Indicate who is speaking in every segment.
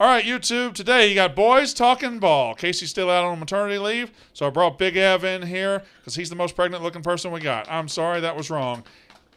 Speaker 1: All right, YouTube. Today you got boys talking ball. Kayce's still out on maternity leave, so I brought Big Ev in here because he's the most pregnant-looking person we got. I'm sorry, that was wrong.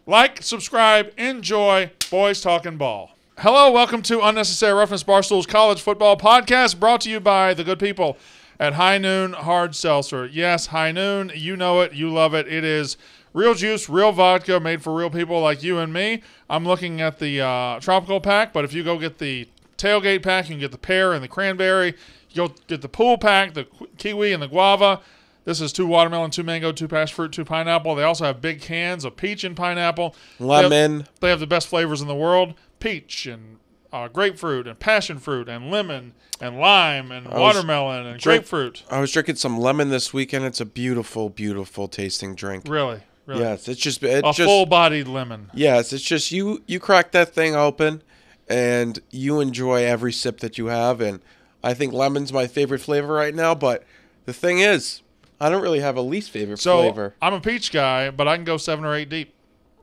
Speaker 1: Like, subscribe, enjoy. Boys talking ball. Hello, welcome to Unnecessary Roughness Barstool's College Football Podcast, brought to you by the good people at High Noon Hard Seltzer. Yes, High Noon. You know it. You love it. It is real juice, real vodka, made for real people like you and me. I'm looking at the uh, tropical pack, but if you go get the tailgate pack, you can get the pear and the cranberry. You'll get the pool pack, the kiwi and the guava. This is two watermelon, two mango, two passion fruit, two pineapple. They also have big cans of peach and pineapple. They have-
Speaker 2: Lemon.
Speaker 1: They have the best flavors in the world: peach and uh, grapefruit and passion fruit and lemon and lime and watermelon and
Speaker 2: drink-
Speaker 1: grapefruit.
Speaker 2: I was drinking some lemon this weekend. It's a beautiful, beautiful tasting drink.
Speaker 1: Really, really.
Speaker 2: Yes, it's just it
Speaker 1: a
Speaker 2: just
Speaker 1: full-bodied lemon.
Speaker 2: yes, it's just you you crack that thing open, and you enjoy every sip that you have. And I think lemon's my favorite flavor right now. But the thing is, I don't really have a least favorite
Speaker 1: So
Speaker 2: flavor.
Speaker 1: I'm a peach guy, but I can go seven or eight deep.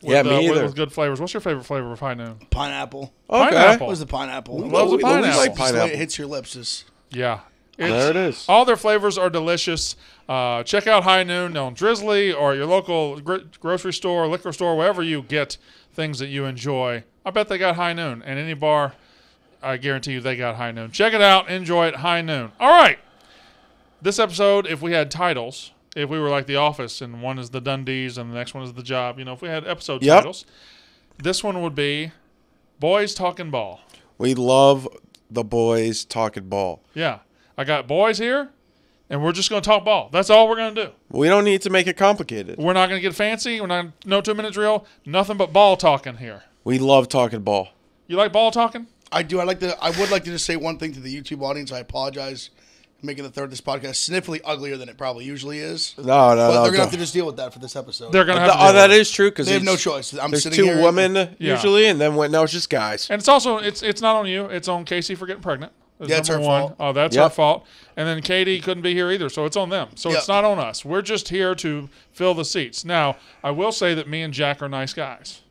Speaker 1: With,
Speaker 2: Yeah,
Speaker 1: uh,
Speaker 2: me
Speaker 1: with-
Speaker 2: either.
Speaker 1: With good flavors. What's your favorite flavor of High Noon?
Speaker 3: Pineapple.
Speaker 2: Okay,
Speaker 1: pineapple.
Speaker 3: What is the pineapple?
Speaker 1: Loves a
Speaker 2: Well, we- well,
Speaker 1: pineapple.
Speaker 2: like
Speaker 3: Just the way
Speaker 2: pineapple.
Speaker 3: it hits your lips. Is
Speaker 1: Yeah.
Speaker 2: There it is.
Speaker 1: All their flavors are delicious. Uh, check out High Noon on Drizly or your local gr- grocery store, liquor store, wherever you get things that you enjoy. I bet they got High Noon. And any bar, I guarantee you they got High Noon. Check it out. Enjoy it. High Noon. All right. This episode, if we had titles, if we were like The Office and one is the Dundies and the next one is The Job, you know, if we had episode
Speaker 2: Yep.
Speaker 1: titles, this one would be Boys Talking Ball.
Speaker 2: We love the boys talking ball.
Speaker 1: Yeah. I got boys here, and we're just going to talk ball. That's all we're going to do.
Speaker 2: We don't need to make it complicated.
Speaker 1: We're not going to get fancy. We're not no two minute drill. Nothing but ball talking here.
Speaker 2: We love talking ball.
Speaker 1: You like ball talking?
Speaker 3: I do. I like to. I would like to just say one thing to the YouTube audience. I apologize for making the third of this podcast significantly uglier than it probably usually is.
Speaker 2: No, no,
Speaker 3: But
Speaker 2: no.
Speaker 3: they're gonna have to just deal with that for this episode.
Speaker 1: They're going to have to.
Speaker 2: oh,
Speaker 1: deal
Speaker 2: that
Speaker 1: it.
Speaker 2: is true because
Speaker 3: they have no choice. I'm
Speaker 2: There's
Speaker 3: sitting
Speaker 2: two
Speaker 3: here.
Speaker 2: women
Speaker 1: Yeah.
Speaker 2: usually, and then when no, it's just guys.
Speaker 1: And it's also it's it's not on you. It's on Kayce for getting pregnant. That's
Speaker 3: Yeah, her
Speaker 1: one.
Speaker 3: fault.
Speaker 1: Oh, that's
Speaker 2: Yep.
Speaker 1: our fault. And then Katie couldn't be here either, so it's on them. So it's not on us. We're just here to fill the seats. Now, I will say that me and Jack are nice guys.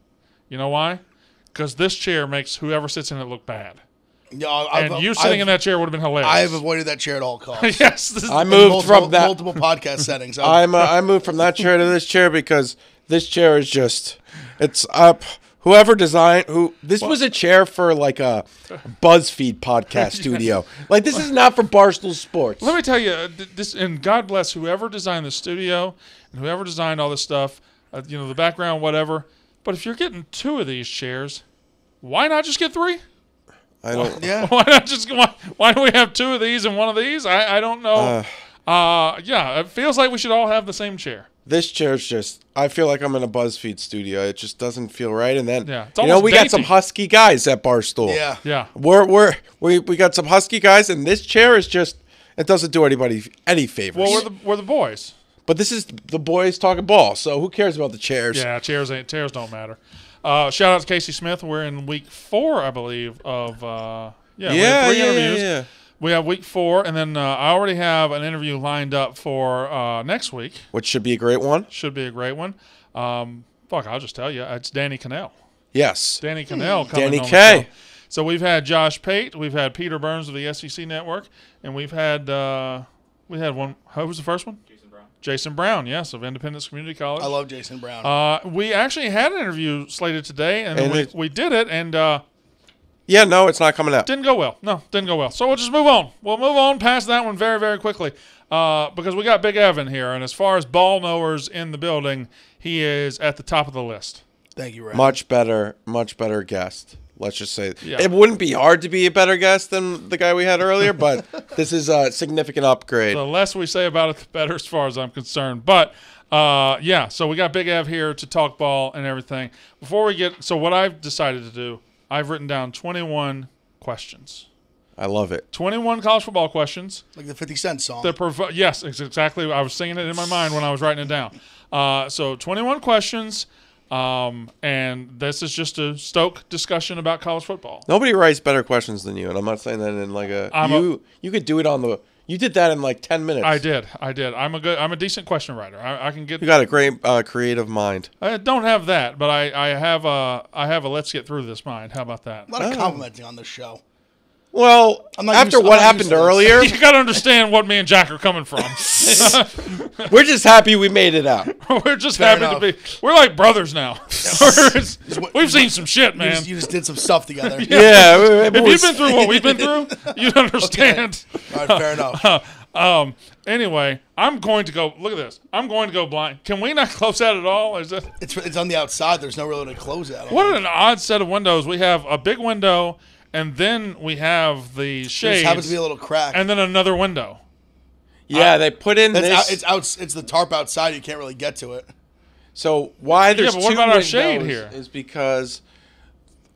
Speaker 1: You know why? Because this chair makes whoever sits in it look bad.
Speaker 3: Yeah, I've,
Speaker 1: And you sitting
Speaker 3: I've,
Speaker 1: in that chair would have been hilarious.
Speaker 3: I have avoided that chair at all costs.
Speaker 1: yes. This
Speaker 2: I moved
Speaker 3: multiple,
Speaker 2: from that.
Speaker 3: multiple podcast settings. I've-
Speaker 2: I'm uh, I moved from that chair to this chair because this chair is just it's up. Whoever designed who this was a chair for like a BuzzFeed podcast studio. Like this is not for Barstool Sports.
Speaker 1: Let me tell you, uh, this and God bless whoever designed the studio and whoever designed all this stuff, uh, you know, the background, whatever. But if you're getting two of these chairs, why not just get three?
Speaker 2: I don't.
Speaker 3: yeah.
Speaker 1: Why not just why, why do we have two of these and one of these? I, I don't know. Uh, yeah, it feels like we should all have the same chair.
Speaker 2: This chair's just. I feel like I'm in a BuzzFeed studio. It just doesn't feel right. And then
Speaker 1: Yeah, it's
Speaker 2: you know
Speaker 1: almost
Speaker 2: we got some husky guys at Barstool.
Speaker 3: Yeah.
Speaker 1: Yeah.
Speaker 2: We're we're we we got some husky guys, and this chair is just. It doesn't do anybody any favors.
Speaker 1: Well, we're the we're the boys.
Speaker 2: But this is the boys talking ball, so who cares about the chairs?
Speaker 1: Yeah, chairs ain't chairs don't matter. Uh, shout out to Kayce Smith. We're in week four, I believe, of uh, yeah, we have
Speaker 2: yeah,
Speaker 1: three
Speaker 2: yeah,
Speaker 1: interviews.
Speaker 2: yeah, yeah.
Speaker 1: We have week four, and then uh, I already have an interview lined up for uh, next week.
Speaker 2: Which should be a great one.
Speaker 1: Should be a great one. Um, fuck, I'll just tell you, it's Danny Kanell.
Speaker 2: Yes.
Speaker 1: Danny Kanell coming
Speaker 2: Danny K.
Speaker 1: So we've had Josh Pate, we've had Peter Burns of the SEC Network, and we've had uh, we had one. Who was the first one? Jason Brown. Yes, of Independence Community College.
Speaker 3: I love Jason Brown.
Speaker 1: Uh, we actually had an interview slated today, and,
Speaker 2: And
Speaker 1: we,
Speaker 2: it-
Speaker 1: we did it, and uh,
Speaker 2: Yeah, no, it's not coming out.
Speaker 1: didn't go well. No, didn't go well. So we'll just move on. We'll move on past that one very, very quickly uh, because we got Big Evan here, and as far as ball knowers in the building, he is at the top of the list.
Speaker 3: Thank you, Ray.
Speaker 2: Much better, much better guest. Let's just say
Speaker 1: Yeah.
Speaker 2: it wouldn't be hard to be a better guest than the guy we had earlier, but this is a significant upgrade.
Speaker 1: The less we say about it, the better, as far as I'm concerned. But uh, yeah, so we got Big Ev here to talk ball and everything. Before we get, so what I've decided to do, I've written down 21 questions.
Speaker 2: I love it.
Speaker 1: 21 college football questions.
Speaker 3: like the 50 Cent song.
Speaker 1: that provi- yes, exactly. I was singing it in my mind when I was writing it down. Uh, so 21 questions, um, and this is just a stoke discussion about college football.
Speaker 2: Nobody writes better questions than you, and I'm not saying that in like a
Speaker 1: I'm a-
Speaker 2: you. you could do it on the. You did that in like ten minutes.
Speaker 1: I did, I did. I'm a good, I'm a decent question writer. I, I can get.
Speaker 2: You got a great uh, creative mind.
Speaker 1: I don't have that, but I, I have a, I have a. Let's get through this mind. How about that?
Speaker 3: a lot of complimenting on this show.
Speaker 2: Well,
Speaker 3: I'm not
Speaker 2: after
Speaker 3: used- I'm
Speaker 2: what happened
Speaker 3: used to this.
Speaker 2: earlier,
Speaker 1: You got to understand what me and Jack are coming from.
Speaker 2: we're just happy we made it out.
Speaker 1: we're just
Speaker 3: Fair
Speaker 1: happy
Speaker 3: enough.
Speaker 1: to be. We're like brothers now. We're- We've seen some shit,
Speaker 3: You
Speaker 1: man.
Speaker 3: just, you just did some stuff together.
Speaker 2: Yeah, we- we
Speaker 1: If you've been through what we've been through, you'd understand.
Speaker 3: All right, fair enough.
Speaker 1: Um. Anyway, I'm going to go. Look at this. I'm going to go blind. Can we not close that at all? Is that
Speaker 3: It's it's on the outside. There's no really to close that.
Speaker 1: what an odd set of windows? We have a big window, and then we have the
Speaker 3: It just happens to be a little crack.
Speaker 1: and then another window.
Speaker 2: yeah, they put in
Speaker 3: it's,
Speaker 2: this.
Speaker 3: out, it's out. It's the tarp outside. You can't really get to it.
Speaker 2: So why there's
Speaker 1: but what
Speaker 2: two
Speaker 1: about our
Speaker 2: windows
Speaker 1: shade here?
Speaker 2: is because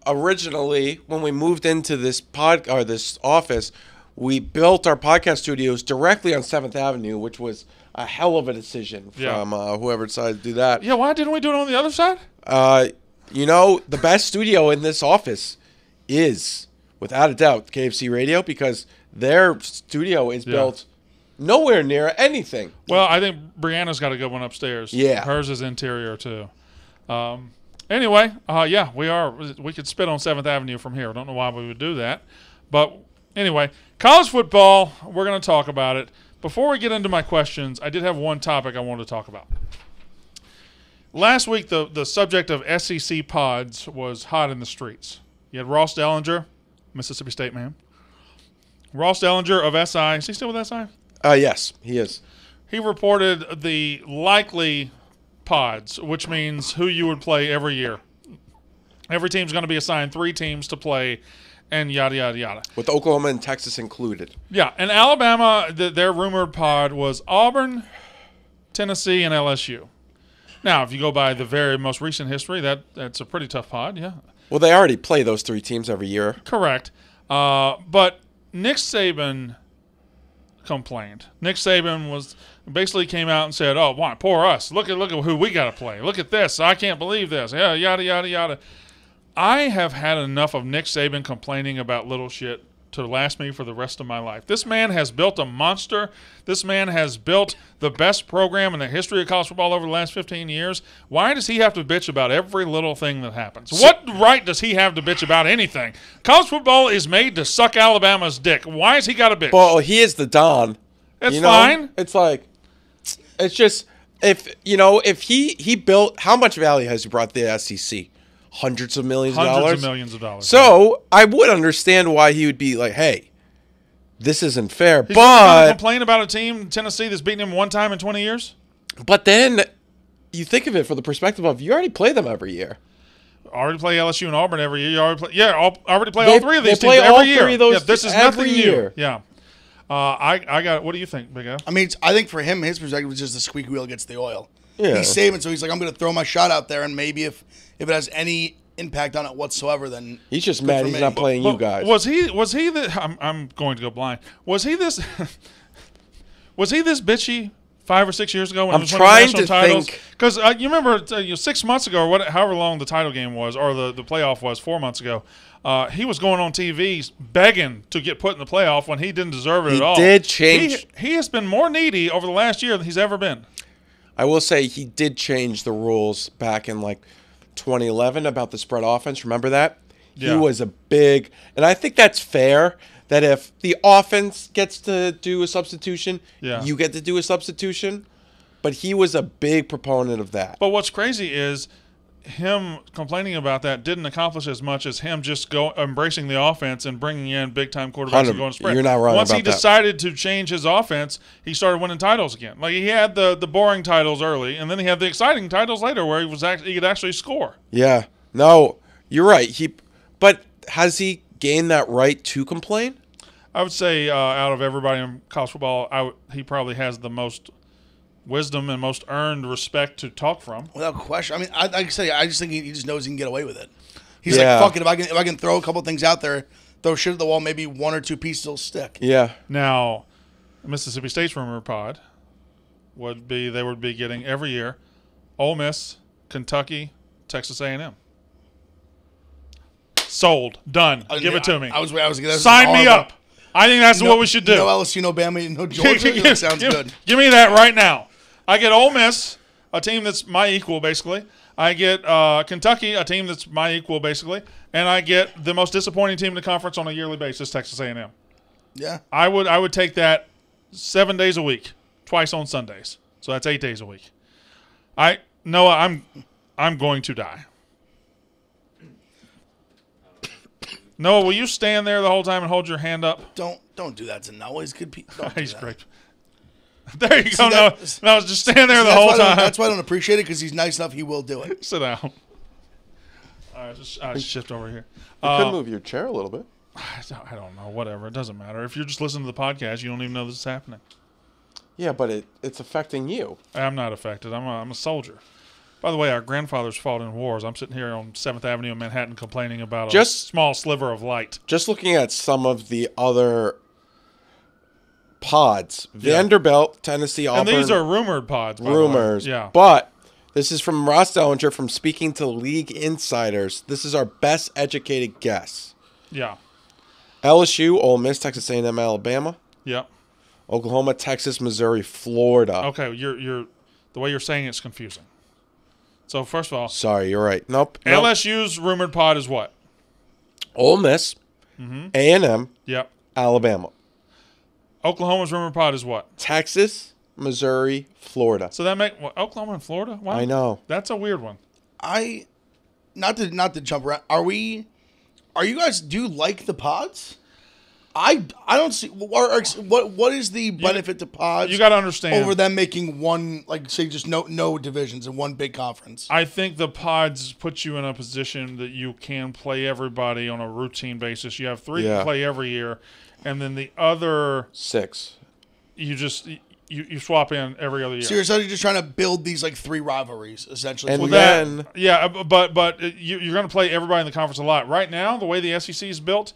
Speaker 2: originally when we moved into this pod or this office, we built our podcast studios directly on Seventh Avenue, which was a hell of a decision
Speaker 1: Yeah.
Speaker 2: from uh, whoever decided to do that.
Speaker 1: Yeah. Why didn't we do it on the other side?
Speaker 2: Uh, you know, the best studio in this office is, without a doubt, KFC Radio because their studio is
Speaker 1: Yeah.
Speaker 2: built nowhere near anything.
Speaker 1: Well, I think Brianna's got a good one upstairs.
Speaker 2: Yeah.
Speaker 1: hers is interior too. Um, anyway, uh, yeah, we are. We could spit on Seventh Avenue from here. I don't know why we would do that, but anyway, college football. We're going to talk about it. Before we get into my questions, I did have one topic I wanted to talk about. Last week, the the subject of SEC pods was hot in the streets. You had Ross Dellenger, Mississippi State man. Ross Dellenger of SI. Is he still with SI?
Speaker 2: Uh, yes, he is.
Speaker 1: he reported the likely pods, which means who you would play every year. Every team's going to be assigned three teams to play, and yada yada yada.
Speaker 2: With Oklahoma and Texas included.
Speaker 1: Yeah, and Alabama, th- their rumored pod was Auburn, Tennessee, and LSU. Now, if you go by the very most recent history, that that's a pretty tough pod. Yeah,
Speaker 2: Well, they already play those three teams every year.
Speaker 1: correct. Uh, but Nick Saban complained. Nick Saban was basically came out and said, "Oh, why poor us? Look at look at who we got to play. Look at this. I can't believe this. Yeah, yada yada yada." I have had enough of Nick Saban complaining about little shit to last me for the rest of my life. This man has built a monster. This man has built the best program in the history of college football over the last 15 years. Why does he have to bitch about every little thing that happens? what right does he have to bitch about anything? College football is made to suck Alabama's dick. Why has he got to bitch?
Speaker 2: Well, he is the Don.
Speaker 1: It's
Speaker 2: you know?
Speaker 1: fine.
Speaker 2: It's like, it's just if you know if he he built how much value has he brought the SEC? Hundreds of millions
Speaker 1: Hundreds
Speaker 2: of dollars.
Speaker 1: of millions of dollars.
Speaker 2: So I would understand why he would be like, "Hey, this isn't fair."
Speaker 1: He's gonna
Speaker 2: but
Speaker 1: complain about a team, Tennessee, that's beaten him one time in 20 years?
Speaker 2: but then you think of it from the perspective of you already play them every year.
Speaker 1: already play LSU and Auburn every year. You already play, yeah, all, already play
Speaker 2: They-
Speaker 1: all three of
Speaker 2: they
Speaker 1: these
Speaker 2: play
Speaker 1: teams every
Speaker 2: all
Speaker 1: year.
Speaker 2: three of those
Speaker 1: yeah, this is
Speaker 2: every
Speaker 1: nothing
Speaker 2: year.
Speaker 1: new. Yeah. Uh, I, I got. What do you think, Big Ev?
Speaker 3: I mean, I think for him, his perspective was just the squeaky wheel gets the oil.
Speaker 2: Yeah.
Speaker 3: He's saving, so he's like, I'm going to throw my shot out there, and maybe if if it has any impact on it whatsoever, then
Speaker 2: He's just mad he's
Speaker 3: me.
Speaker 2: not playing you guys.
Speaker 1: Was he? Was he the? I'm, I'm going to go blind. Was he this? was he this bitchy five or six years ago when
Speaker 2: I'm
Speaker 1: he was winning
Speaker 2: trying
Speaker 1: national
Speaker 2: to
Speaker 1: titles?
Speaker 2: think-
Speaker 1: Because uh, you remember uh, you know, six months ago, or what, however long the title game was, or the the playoff was, four months ago. Uh, he was going on TV begging to get put in the playoff when he didn't deserve it
Speaker 2: He
Speaker 1: at all.
Speaker 2: did change-
Speaker 1: He, he has been more needy over the last year than he's ever been.
Speaker 2: I will say he did change the rules back in like 2011 about the spread offense. Remember that?
Speaker 1: Yeah.
Speaker 2: He was a big, and I think that's fair. That if the offense gets to do a substitution,
Speaker 1: Yeah.
Speaker 2: you get to do a substitution. But he was a big proponent of that.
Speaker 1: But what's crazy is him complaining about that didn't accomplish as much as him just go embracing the offense and bringing in big time quarterbacks and going spread.
Speaker 2: you're not wrong
Speaker 1: Once he
Speaker 2: about that.
Speaker 1: decided to change his offense, he started winning titles again. Like he had the the boring titles early, and then he had the exciting titles later, where he was actually he could actually score.
Speaker 2: Yeah. No, you're right. He, but has he gained that right to complain?
Speaker 1: I would say uh, out of everybody in college football, I would, he probably has the most wisdom and most earned respect to talk from.
Speaker 3: without question. I mean, I, like I say, I just think he, he just knows he can get away with it. He's
Speaker 2: Yeah.
Speaker 3: like, fuck it. If I can, if I can throw a couple things out there, throw shit at the wall, maybe one or two pieces will stick.
Speaker 2: Yeah.
Speaker 1: Now, Mississippi State's rumor pod would be they would be getting every year Ole Miss, Kentucky, Texas A&M. Sold, done.
Speaker 3: I-
Speaker 1: Give it to me.
Speaker 3: I was, I was, that was
Speaker 1: Sign me up. I think that's
Speaker 3: No-
Speaker 1: what we should do.
Speaker 3: No LSU, no Bama, no Georgia.
Speaker 1: Give-
Speaker 3: that sounds
Speaker 1: give-
Speaker 3: good.
Speaker 1: Give me that right now. I get Ole Miss, a team that's my equal, basically. I get uh, Kentucky, a team that's my equal basically, and I get the most disappointing team in the conference on a yearly basis, Texas A&M.
Speaker 3: Yeah.
Speaker 1: I would I would take that seven days a week, twice on Sundays. So that's eight days a week. I Noah, I'm I'm going to die. Noah, will you stand there the whole time and hold your hand up?
Speaker 3: Don't don't do that to Noah. He's good people.
Speaker 1: He's great. There you go,
Speaker 3: that-
Speaker 1: Noah. No, just standing there the
Speaker 3: That's
Speaker 1: whole
Speaker 3: why, I don't,
Speaker 1: time.
Speaker 3: that's why I don't appreciate it because he's nice enough. He will do it.
Speaker 1: Sit down. All right, just uh, shift over here.
Speaker 2: You
Speaker 1: Uh,
Speaker 2: could move your chair a little bit.
Speaker 1: I don't- I don't know. Whatever. It doesn't matter. If you're just listening to the podcast, you don't even know this is happening.
Speaker 2: Yeah, but it, it's affecting you.
Speaker 1: I'm not affected. I'm a, I'm a soldier. By the way, our grandfathers fought in wars. I'm sitting here on Seventh Avenue in Manhattan complaining about a
Speaker 2: Just-
Speaker 1: small sliver of light.
Speaker 2: Just looking at some of the other pods, Vanderbilt, Tennessee, Auburn,
Speaker 1: And these are rumored pods. by the way.
Speaker 2: rumors.
Speaker 1: Yeah.
Speaker 2: But this is from Ross Dellenger from speaking to league insiders. This is our best educated guess.
Speaker 1: yeah.
Speaker 2: LSU, Ole Miss, Texas A&M, Alabama,
Speaker 1: Yeah.
Speaker 2: Oklahoma, Texas, Missouri, Florida.
Speaker 1: Okay. You're you're the way you're saying it's confusing. So first of all,
Speaker 2: Sorry, you're right. Nope. nope.
Speaker 1: LSU's rumored pod is what?
Speaker 2: Ole Miss,
Speaker 1: Mm-hmm.
Speaker 2: A&M,
Speaker 1: Yep.
Speaker 2: Alabama,
Speaker 1: Oklahoma's rumored pod is what?
Speaker 2: Texas, Missouri, Florida.
Speaker 1: So that make what, Oklahoma and Florida? Wow.
Speaker 2: I know.
Speaker 1: That's a weird one.
Speaker 3: I not to not to jump around. Are we? Are you guys? Do you like the pods? I I don't see what what what is the benefit to pods?
Speaker 1: You got to understand.
Speaker 3: over them making one like say just no no divisions in one big conference.
Speaker 1: I think the pods put you in a position that you can play everybody on a routine basis. You have three
Speaker 2: Yeah.
Speaker 1: to play every year, and then the other
Speaker 2: Six.
Speaker 1: you just you, you swap in every other year.
Speaker 3: So you're essentially just trying to build these like three rivalries essentially.
Speaker 2: And
Speaker 3: Well,
Speaker 1: That-
Speaker 2: then-
Speaker 1: yeah, uh, but but you, you're going to play everybody in the conference a lot. Right now, the way the SEC is built,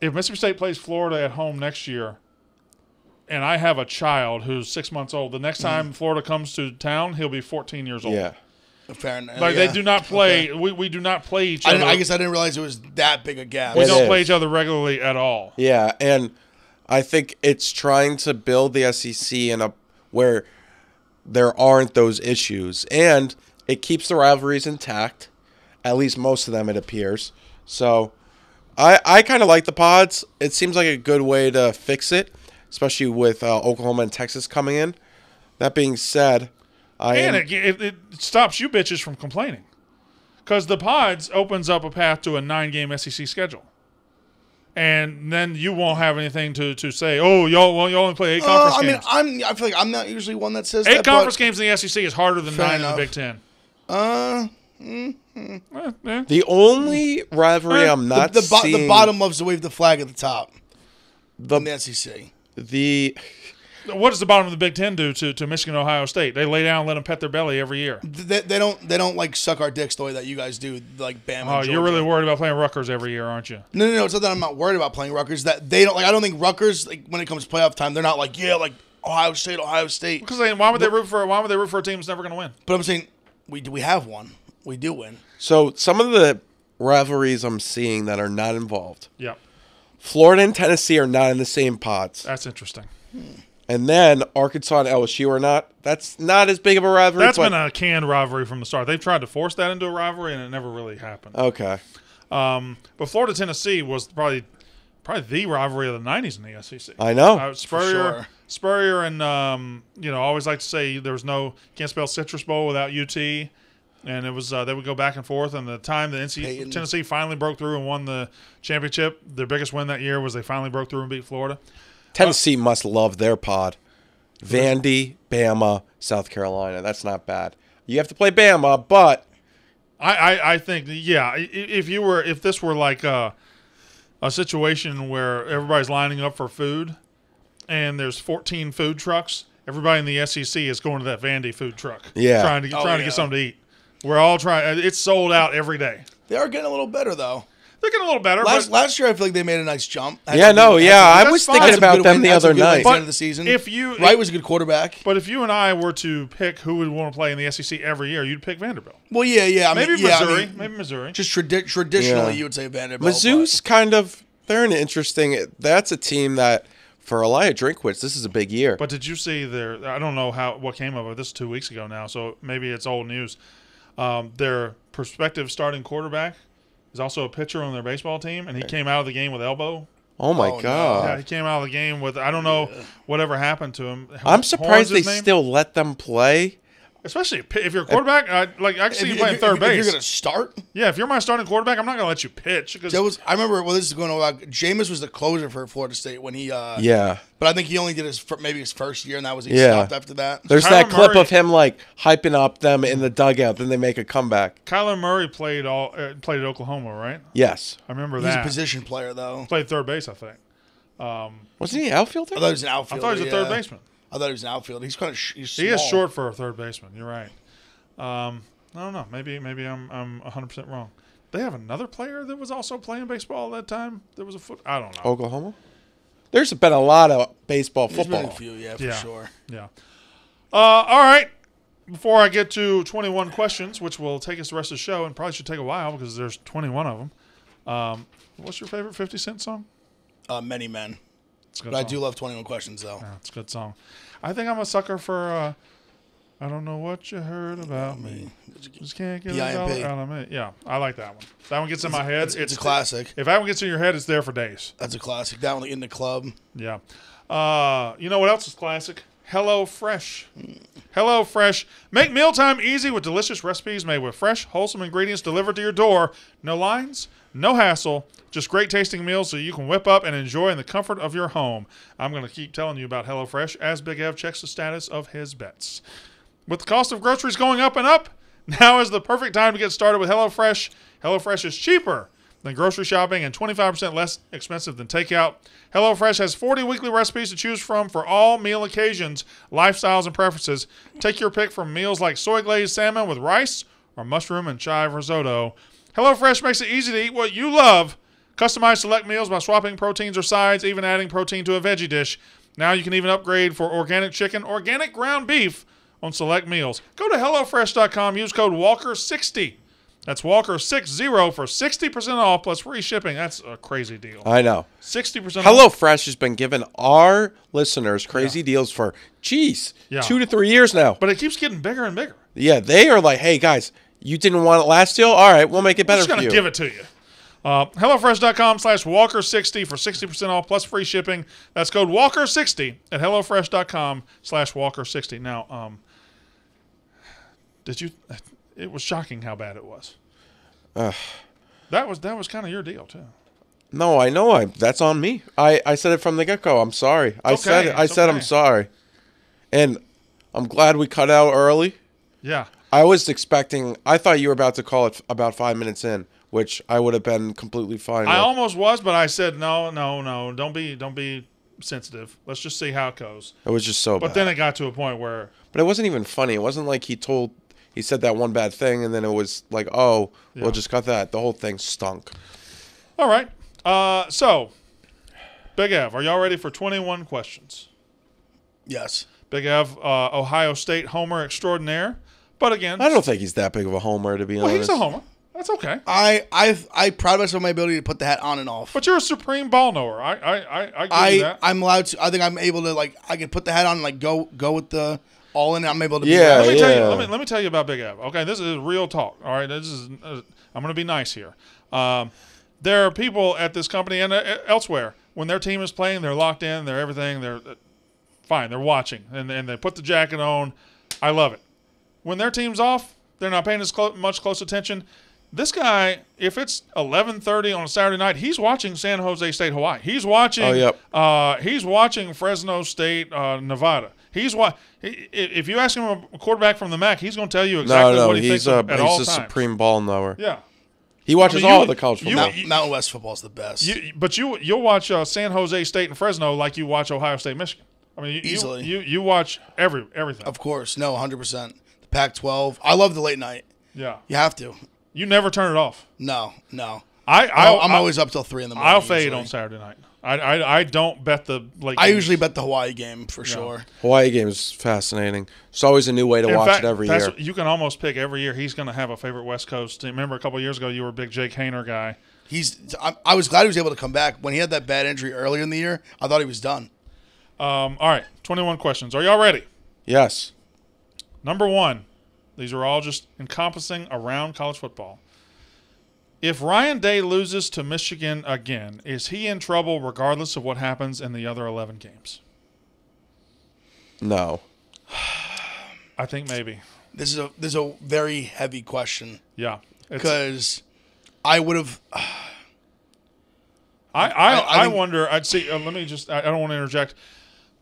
Speaker 1: if Mississippi State plays Florida at home next year, and I have a child who's six months old, the next time Florida comes to town, he'll be 14 years old.
Speaker 2: Yeah.
Speaker 3: Fair enough.
Speaker 1: Like
Speaker 3: yeah.
Speaker 1: they do not play.
Speaker 3: Okay.
Speaker 1: We, we do not play each
Speaker 3: I,
Speaker 1: other.
Speaker 3: didn't, I guess I didn't realize it was that big a gap.
Speaker 1: we
Speaker 2: It
Speaker 1: don't
Speaker 2: is.
Speaker 1: play each other regularly at all.
Speaker 2: Yeah, and I think it's trying to build the SEC in a where there aren't those issues, and it keeps the rivalries intact. At least most of them, it appears. So, I I kind of like the pods. It seems like a good way to fix it, especially with uh, Oklahoma and Texas coming in. That being said, I
Speaker 1: And
Speaker 2: am,
Speaker 1: it, it, it stops you bitches from complaining. Because the pods opens up a path to a nine game SEC schedule. And then you won't have anything to, to say, oh, y'all, well, you only play eight
Speaker 3: Uh,
Speaker 1: conference
Speaker 3: I mean,
Speaker 1: games.
Speaker 3: I'm I feel like I'm not usually one that says
Speaker 1: eight
Speaker 3: that.
Speaker 1: conference games in the SEC is harder than nine
Speaker 3: enough.
Speaker 1: in the Big Ten.
Speaker 3: Uh,
Speaker 1: Eh, eh.
Speaker 2: the only rivalry
Speaker 1: Uh,
Speaker 2: I'm
Speaker 3: the,
Speaker 2: not
Speaker 3: the, bo-
Speaker 2: seeing
Speaker 3: the bottom loves to wave the flag at the top
Speaker 2: the
Speaker 3: in the SEC.
Speaker 2: the
Speaker 1: What does the bottom of the Big Ten do to, to Michigan, Ohio State? They lay down and let them pet their belly every year.
Speaker 3: They, they don't they don't like suck our dicks the way that you guys do. Like Bama.
Speaker 1: Oh,
Speaker 3: and
Speaker 1: you're really worried about playing Rutgers every year, aren't you?
Speaker 3: No, no, no. It's not that I'm not worried about playing Rutgers. That they don't like. I don't think Rutgers like when it comes to playoff time, they're not like yeah, like Ohio State, Ohio State.
Speaker 1: Because they, why would they root for why would they root for a team that's never going to win?
Speaker 3: But I'm saying we do we have one. We do win.
Speaker 2: So some of the rivalries I'm seeing that are not involved.
Speaker 1: Yeah,
Speaker 2: Florida and Tennessee are not in the same pods.
Speaker 1: that's interesting. Hmm.
Speaker 2: And then Arkansas and LSU are not. That's not as big of a rivalry.
Speaker 1: That's
Speaker 2: but-
Speaker 1: been a canned rivalry from the start. They've tried to force that into a rivalry, and it never really happened.
Speaker 2: Okay.
Speaker 1: Um, but Florida Tennessee was probably probably the rivalry of the '90s in the SEC.
Speaker 2: I know.
Speaker 1: Uh, Spurrier,
Speaker 3: sure.
Speaker 1: Spurrier, and um, you know, I always like to say there was no can't spell Citrus Bowl without UT, and it was uh, they would go back and forth. And the time the NC
Speaker 3: Peyton.
Speaker 1: Tennessee finally broke through and won the championship, their biggest win that year was they finally broke through and beat Florida.
Speaker 2: Tennessee must love their pod. Vandy, Bama, South Carolina. That's not bad. You have to play Bama, but
Speaker 1: I, I, I think yeah. If you were if this were like a, a situation where everybody's lining up for food, and there's 14 food trucks, everybody in the SEC is going to that Vandy food truck.
Speaker 2: Yeah.
Speaker 1: trying to get,
Speaker 3: Oh,
Speaker 1: trying to get something to eat. We're all trying. It's sold out every day.
Speaker 3: They are getting a little better though.
Speaker 1: They're getting a little better.
Speaker 3: Last
Speaker 1: but,
Speaker 3: last year, I feel like they made a nice jump. Had
Speaker 2: yeah, no,
Speaker 3: good-
Speaker 2: yeah. I was thinking about
Speaker 3: good
Speaker 2: them
Speaker 3: win-
Speaker 2: the
Speaker 3: had
Speaker 2: other
Speaker 3: some good
Speaker 2: night.
Speaker 3: at the end of the season.
Speaker 1: if you
Speaker 3: Wright was a good quarterback.
Speaker 1: but if you and I were to pick who would want to play in the SEC every year, you'd pick Vanderbilt.
Speaker 3: Well, yeah, yeah. I mean,
Speaker 1: Maybe
Speaker 3: yeah, I
Speaker 1: Missouri.
Speaker 3: mean,
Speaker 1: maybe Missouri.
Speaker 3: Just tradi- traditionally,
Speaker 2: Yeah.
Speaker 3: you would say Vanderbilt.
Speaker 2: Mizzou's kind of they're an interesting. That's a team that for Elia Drinkwitz, this is a big year.
Speaker 1: But did you see their? I don't know how what came of it. This is two weeks ago now, so maybe it's old news. Um, their prospective starting quarterback is also a pitcher on their baseball team, and he came out of the game with elbow.
Speaker 2: Oh my
Speaker 3: Oh, no.
Speaker 2: god.
Speaker 1: Yeah, he came out of the game with I don't know whatever happened to him.
Speaker 2: I'm
Speaker 1: Horns
Speaker 2: surprised they
Speaker 1: name?
Speaker 2: still let them play.
Speaker 1: Especially if you're a quarterback. I, like I can see you
Speaker 3: you-
Speaker 1: playing
Speaker 3: if-
Speaker 1: third
Speaker 3: if
Speaker 1: base.
Speaker 3: you're gonna start,
Speaker 1: yeah, if you're my starting quarterback, I'm not gonna let you pitch because
Speaker 3: was I remember. Well, this is going on. Like, Jameis was the closer for Florida State when he. uh
Speaker 2: Yeah.
Speaker 3: But I think he only did his maybe his first year, and that was he
Speaker 2: Yeah.
Speaker 3: stopped after that.
Speaker 2: There's
Speaker 1: Kyler
Speaker 2: that clip
Speaker 1: Murray-
Speaker 2: of him like hyping up them in the dugout, then they make a comeback.
Speaker 1: Kyler Murray played all uh, played at Oklahoma, right?
Speaker 2: Yes.
Speaker 1: I remember
Speaker 3: He's
Speaker 1: that.
Speaker 3: He's a position player though.
Speaker 1: Played third base, I think.
Speaker 2: Wasn't he an outfielder?
Speaker 3: I thought he was an outfielder.
Speaker 1: I thought he was a third baseman.
Speaker 3: I thought he was an outfielder. He's kind of sh- he's
Speaker 1: He is
Speaker 3: small.
Speaker 1: short for a third baseman. You're right. Um, I don't know. Maybe maybe I'm I'm 100 percent wrong. They have another player that was also playing baseball at that time. There was a foot. I don't know.
Speaker 2: Oklahoma? There's been a lot of baseball
Speaker 3: There's been
Speaker 2: football.
Speaker 3: a few, yeah, for
Speaker 1: Yeah.
Speaker 3: sure.
Speaker 1: Yeah. Uh, all right. Before I get to 21 questions, which will take us the rest of the show, and probably should take a while because there's 21 of them. Um, what's your favorite 50 Cent song?
Speaker 3: Uh, many men,
Speaker 1: It's
Speaker 3: but I do love Twenty One Questions though.
Speaker 1: Yeah, it's a good song. I think I'm a sucker for. Uh, I don't know what you heard about me. Just can't get a dollar out of me. Yeah, I like that one. That one gets in my head.
Speaker 3: It's, it's a classic.
Speaker 1: If that one gets in your head, it's there for days.
Speaker 3: That's a classic. That one in the club.
Speaker 1: Yeah. Uh, you know what else is classic? Hello Fresh. Hello Fresh. Make mealtime easy with delicious recipes made with fresh, wholesome ingredients delivered to your door. No lines, no hassle, just great tasting meals so you can whip up and enjoy in the comfort of your home. I'm going to keep telling you about Hello Fresh as Big Ev checks the status of his bets. With the cost of groceries going up and up, now is the perfect time to get started with HelloFresh. HelloFresh is cheaper than grocery shopping and 25% less expensive than takeout. HelloFresh has 40 weekly recipes to choose from for all meal occasions, lifestyles, and preferences. Take your pick from meals like soy glazed salmon with rice or mushroom and chive risotto. HelloFresh makes it easy to eat what you love. Customize select meals by swapping proteins or sides, even adding protein to a veggie dish. Now you can even upgrade for organic chicken, organic ground beef on select meals. Go to HelloFresh.com, use code WALKER60. That's Walker60 for 60% off plus free shipping. That's a crazy deal.
Speaker 2: I know.
Speaker 1: 60% off.
Speaker 2: HelloFresh has been giving our listeners crazy deals for, geez,
Speaker 1: Yeah.
Speaker 2: two to three years now.
Speaker 1: But it keeps getting bigger and bigger.
Speaker 2: yeah, they are like, hey guys, you didn't want it last deal? All right, we'll make it better
Speaker 1: just
Speaker 2: for
Speaker 1: going
Speaker 2: you.
Speaker 1: to give it to you. Uh, HelloFresh.com slash Walker60 for 60% off plus free shipping. That's code Walker60 at HelloFresh.com slash Walker60. Now, um, did you, it was shocking how bad it was. That was, that was kind of your deal too.
Speaker 2: No, I know. I that's on me. I, I said it from the get go. I'm sorry. I
Speaker 1: It's
Speaker 2: said it. I said
Speaker 1: okay.
Speaker 2: I'm sorry, and I'm glad we cut out early.
Speaker 1: Yeah.
Speaker 2: I was expecting. I thought you were about to call it about five minutes in, which I would have been completely fine.
Speaker 1: I
Speaker 2: with.
Speaker 1: almost was, but I said no, no, no. Don't be, don't be sensitive. Let's just see how it goes.
Speaker 2: it was just so
Speaker 1: But
Speaker 2: bad.
Speaker 1: then it got to a point where,
Speaker 2: but it wasn't even funny. It wasn't like he told. He said that one bad thing, and then it was like, oh,
Speaker 1: Yeah.
Speaker 2: we'll just cut that. The whole thing stunk.
Speaker 1: all right. Uh, so, Big Ev, are y'all ready for 21 questions?
Speaker 3: Yes.
Speaker 1: Big Ev, uh, Ohio State homer extraordinaire. But again,
Speaker 2: I don't think he's that big of a homer, to be
Speaker 1: well,
Speaker 2: honest.
Speaker 1: he's a homer. That's okay.
Speaker 3: I I I pride myself on my ability to put the hat on and off.
Speaker 1: But you're a supreme ball knower. I, I, I, I give you
Speaker 3: I
Speaker 1: that.
Speaker 3: I'm allowed to. I think I'm able to like I can put the hat on and like go go with the all in. I'm able to. be
Speaker 2: Yeah,
Speaker 1: let me tell you. Let me let me tell you about Big Ev. Okay, this is real talk. All right, this is. Uh, I'm going to be nice here. Um, there are people at this company and uh, elsewhere when their team is playing, they're locked in, they're everything, they're uh, fine, they're watching, and and they put the jacket on. I love it. When their team's off, they're not paying as clo- much close attention. This guy, if it's 11:30 on a Saturday night, he's watching San Jose State, Hawaii. He's watching.
Speaker 2: Oh, yep.
Speaker 1: Uh, he's watching Fresno State, uh, Nevada. He's what? If you ask him a quarterback from the MAC, he's going to tell you exactly
Speaker 2: no, no,
Speaker 1: what he
Speaker 2: he's
Speaker 1: thinks
Speaker 2: a
Speaker 1: of at all
Speaker 2: he's a
Speaker 1: times.
Speaker 2: supreme ball knower.
Speaker 1: Yeah.
Speaker 2: He watches
Speaker 1: I mean,
Speaker 2: all
Speaker 1: you-
Speaker 2: the college
Speaker 1: you-
Speaker 2: football.
Speaker 3: Mount, Mountain West football is the best.
Speaker 1: You, but you you'll watch uh, San Jose State and Fresno like you watch Ohio State, Michigan. I mean, you, you-
Speaker 3: Easily.
Speaker 1: You, you watch every everything.
Speaker 3: of course, no, 100. percent The Pac-12. I love the late night.
Speaker 1: yeah.
Speaker 3: You have to.
Speaker 1: You never turn it off.
Speaker 3: No, no.
Speaker 1: I, I
Speaker 3: I'm
Speaker 1: I,
Speaker 3: always up till three in the morning.
Speaker 1: I'll fade
Speaker 3: usually.
Speaker 1: on Saturday night. I, I, I don't bet the like.
Speaker 3: I usually bet the Hawaii game for sure.
Speaker 2: Hawaii game is fascinating. It's always a new way to
Speaker 1: In
Speaker 2: watch
Speaker 1: fact,
Speaker 2: it every year.
Speaker 1: You can almost pick every year. He's going to have a favorite West Coast. Remember a couple years ago, you were a big Jake Haener guy.
Speaker 3: He's. I, I was glad he was able to come back. When he had that bad injury earlier in the year, I thought he was done.
Speaker 1: Um, all right, 21 questions. Are y'all ready?
Speaker 2: Yes.
Speaker 1: Number one. These are all just encompassing around college football. If Ryan Day loses to Michigan again, is he in trouble regardless of what happens in the other 11 games?
Speaker 2: No.
Speaker 1: I think maybe.
Speaker 3: This is a this is a very heavy question
Speaker 1: Yeah.
Speaker 3: Because I would have.
Speaker 1: I, I,
Speaker 3: I- I
Speaker 1: I,
Speaker 3: think-
Speaker 1: wonder. I'd see. Uh, let me just. I, I don't want to interject,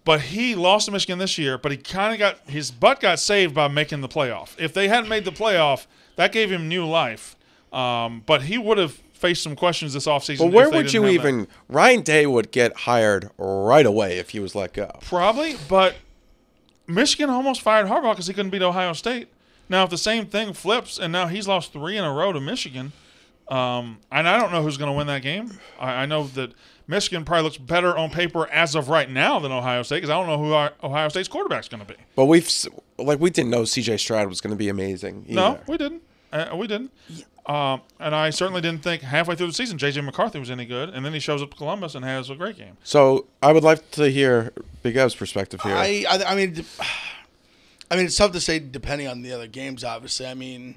Speaker 1: but he lost to Michigan this year. But he kind of got his butt got saved by making the playoff. If they hadn't made the playoff, that gave him new life. Um, but he would have faced some questions this offseason.
Speaker 2: But where would you
Speaker 1: have that.
Speaker 2: even? Ryan Day would get hired right away if he was let go.
Speaker 1: Probably, but Michigan almost fired Harbaugh because he couldn't beat Ohio State. Now, if the same thing flips and now he's lost three in a row to Michigan, um, and I don't know who's going to win that game. I, I know that Michigan probably looks better on paper as of right now than Ohio State because I don't know who our, Ohio State's quarterback's going to be.
Speaker 2: But we've like we didn't know C.J. Stroud was going to be amazing.
Speaker 1: No, we didn't. Uh, we didn't. Um, and I certainly didn't think halfway through the season J.J. McCarthy was any good, and then he shows up to Columbus and has a great game.
Speaker 2: So I would like to hear Big Ev's perspective here.
Speaker 3: I, I I mean, I mean, it's tough to say depending on the other games. Obviously, I mean,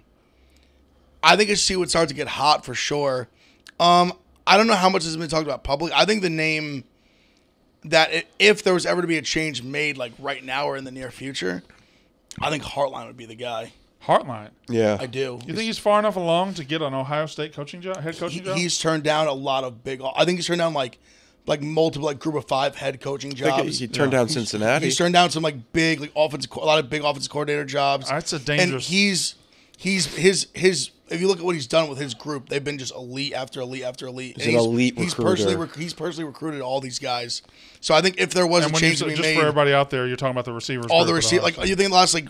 Speaker 3: I think it's see would start to get hot for sure. Um, I don't know how much has been talked about public. I think the name that i if there was ever to be a change made, like right now or in the near future, I think Hartline would be the guy.
Speaker 1: Hartline.
Speaker 2: yeah,
Speaker 3: I do.
Speaker 1: You think he's far enough along to get an Ohio State coaching job, head
Speaker 3: He,
Speaker 1: coaching job?
Speaker 3: he's turned down a lot of big. I think he's turned down like like multiple like group of five head coaching jobs.
Speaker 2: he turned down Cincinnati.
Speaker 3: He's turned down some like big like offensive a lot of big offensive coordinator jobs.
Speaker 1: That's a
Speaker 3: And
Speaker 1: dangerous-
Speaker 3: he's he's his his if you look at what he's done with his group, they've been just elite after elite after elite.
Speaker 2: He's
Speaker 3: And
Speaker 2: an elite
Speaker 3: He's
Speaker 2: recruiter.
Speaker 3: personally rec- he's personally recruited all these guys. So I think if there was
Speaker 1: and
Speaker 3: a
Speaker 1: when you
Speaker 3: change to be
Speaker 1: just
Speaker 3: made,
Speaker 1: for everybody out there, you're talking about the receivers.
Speaker 3: all the
Speaker 1: group at
Speaker 3: receiver like you think the last like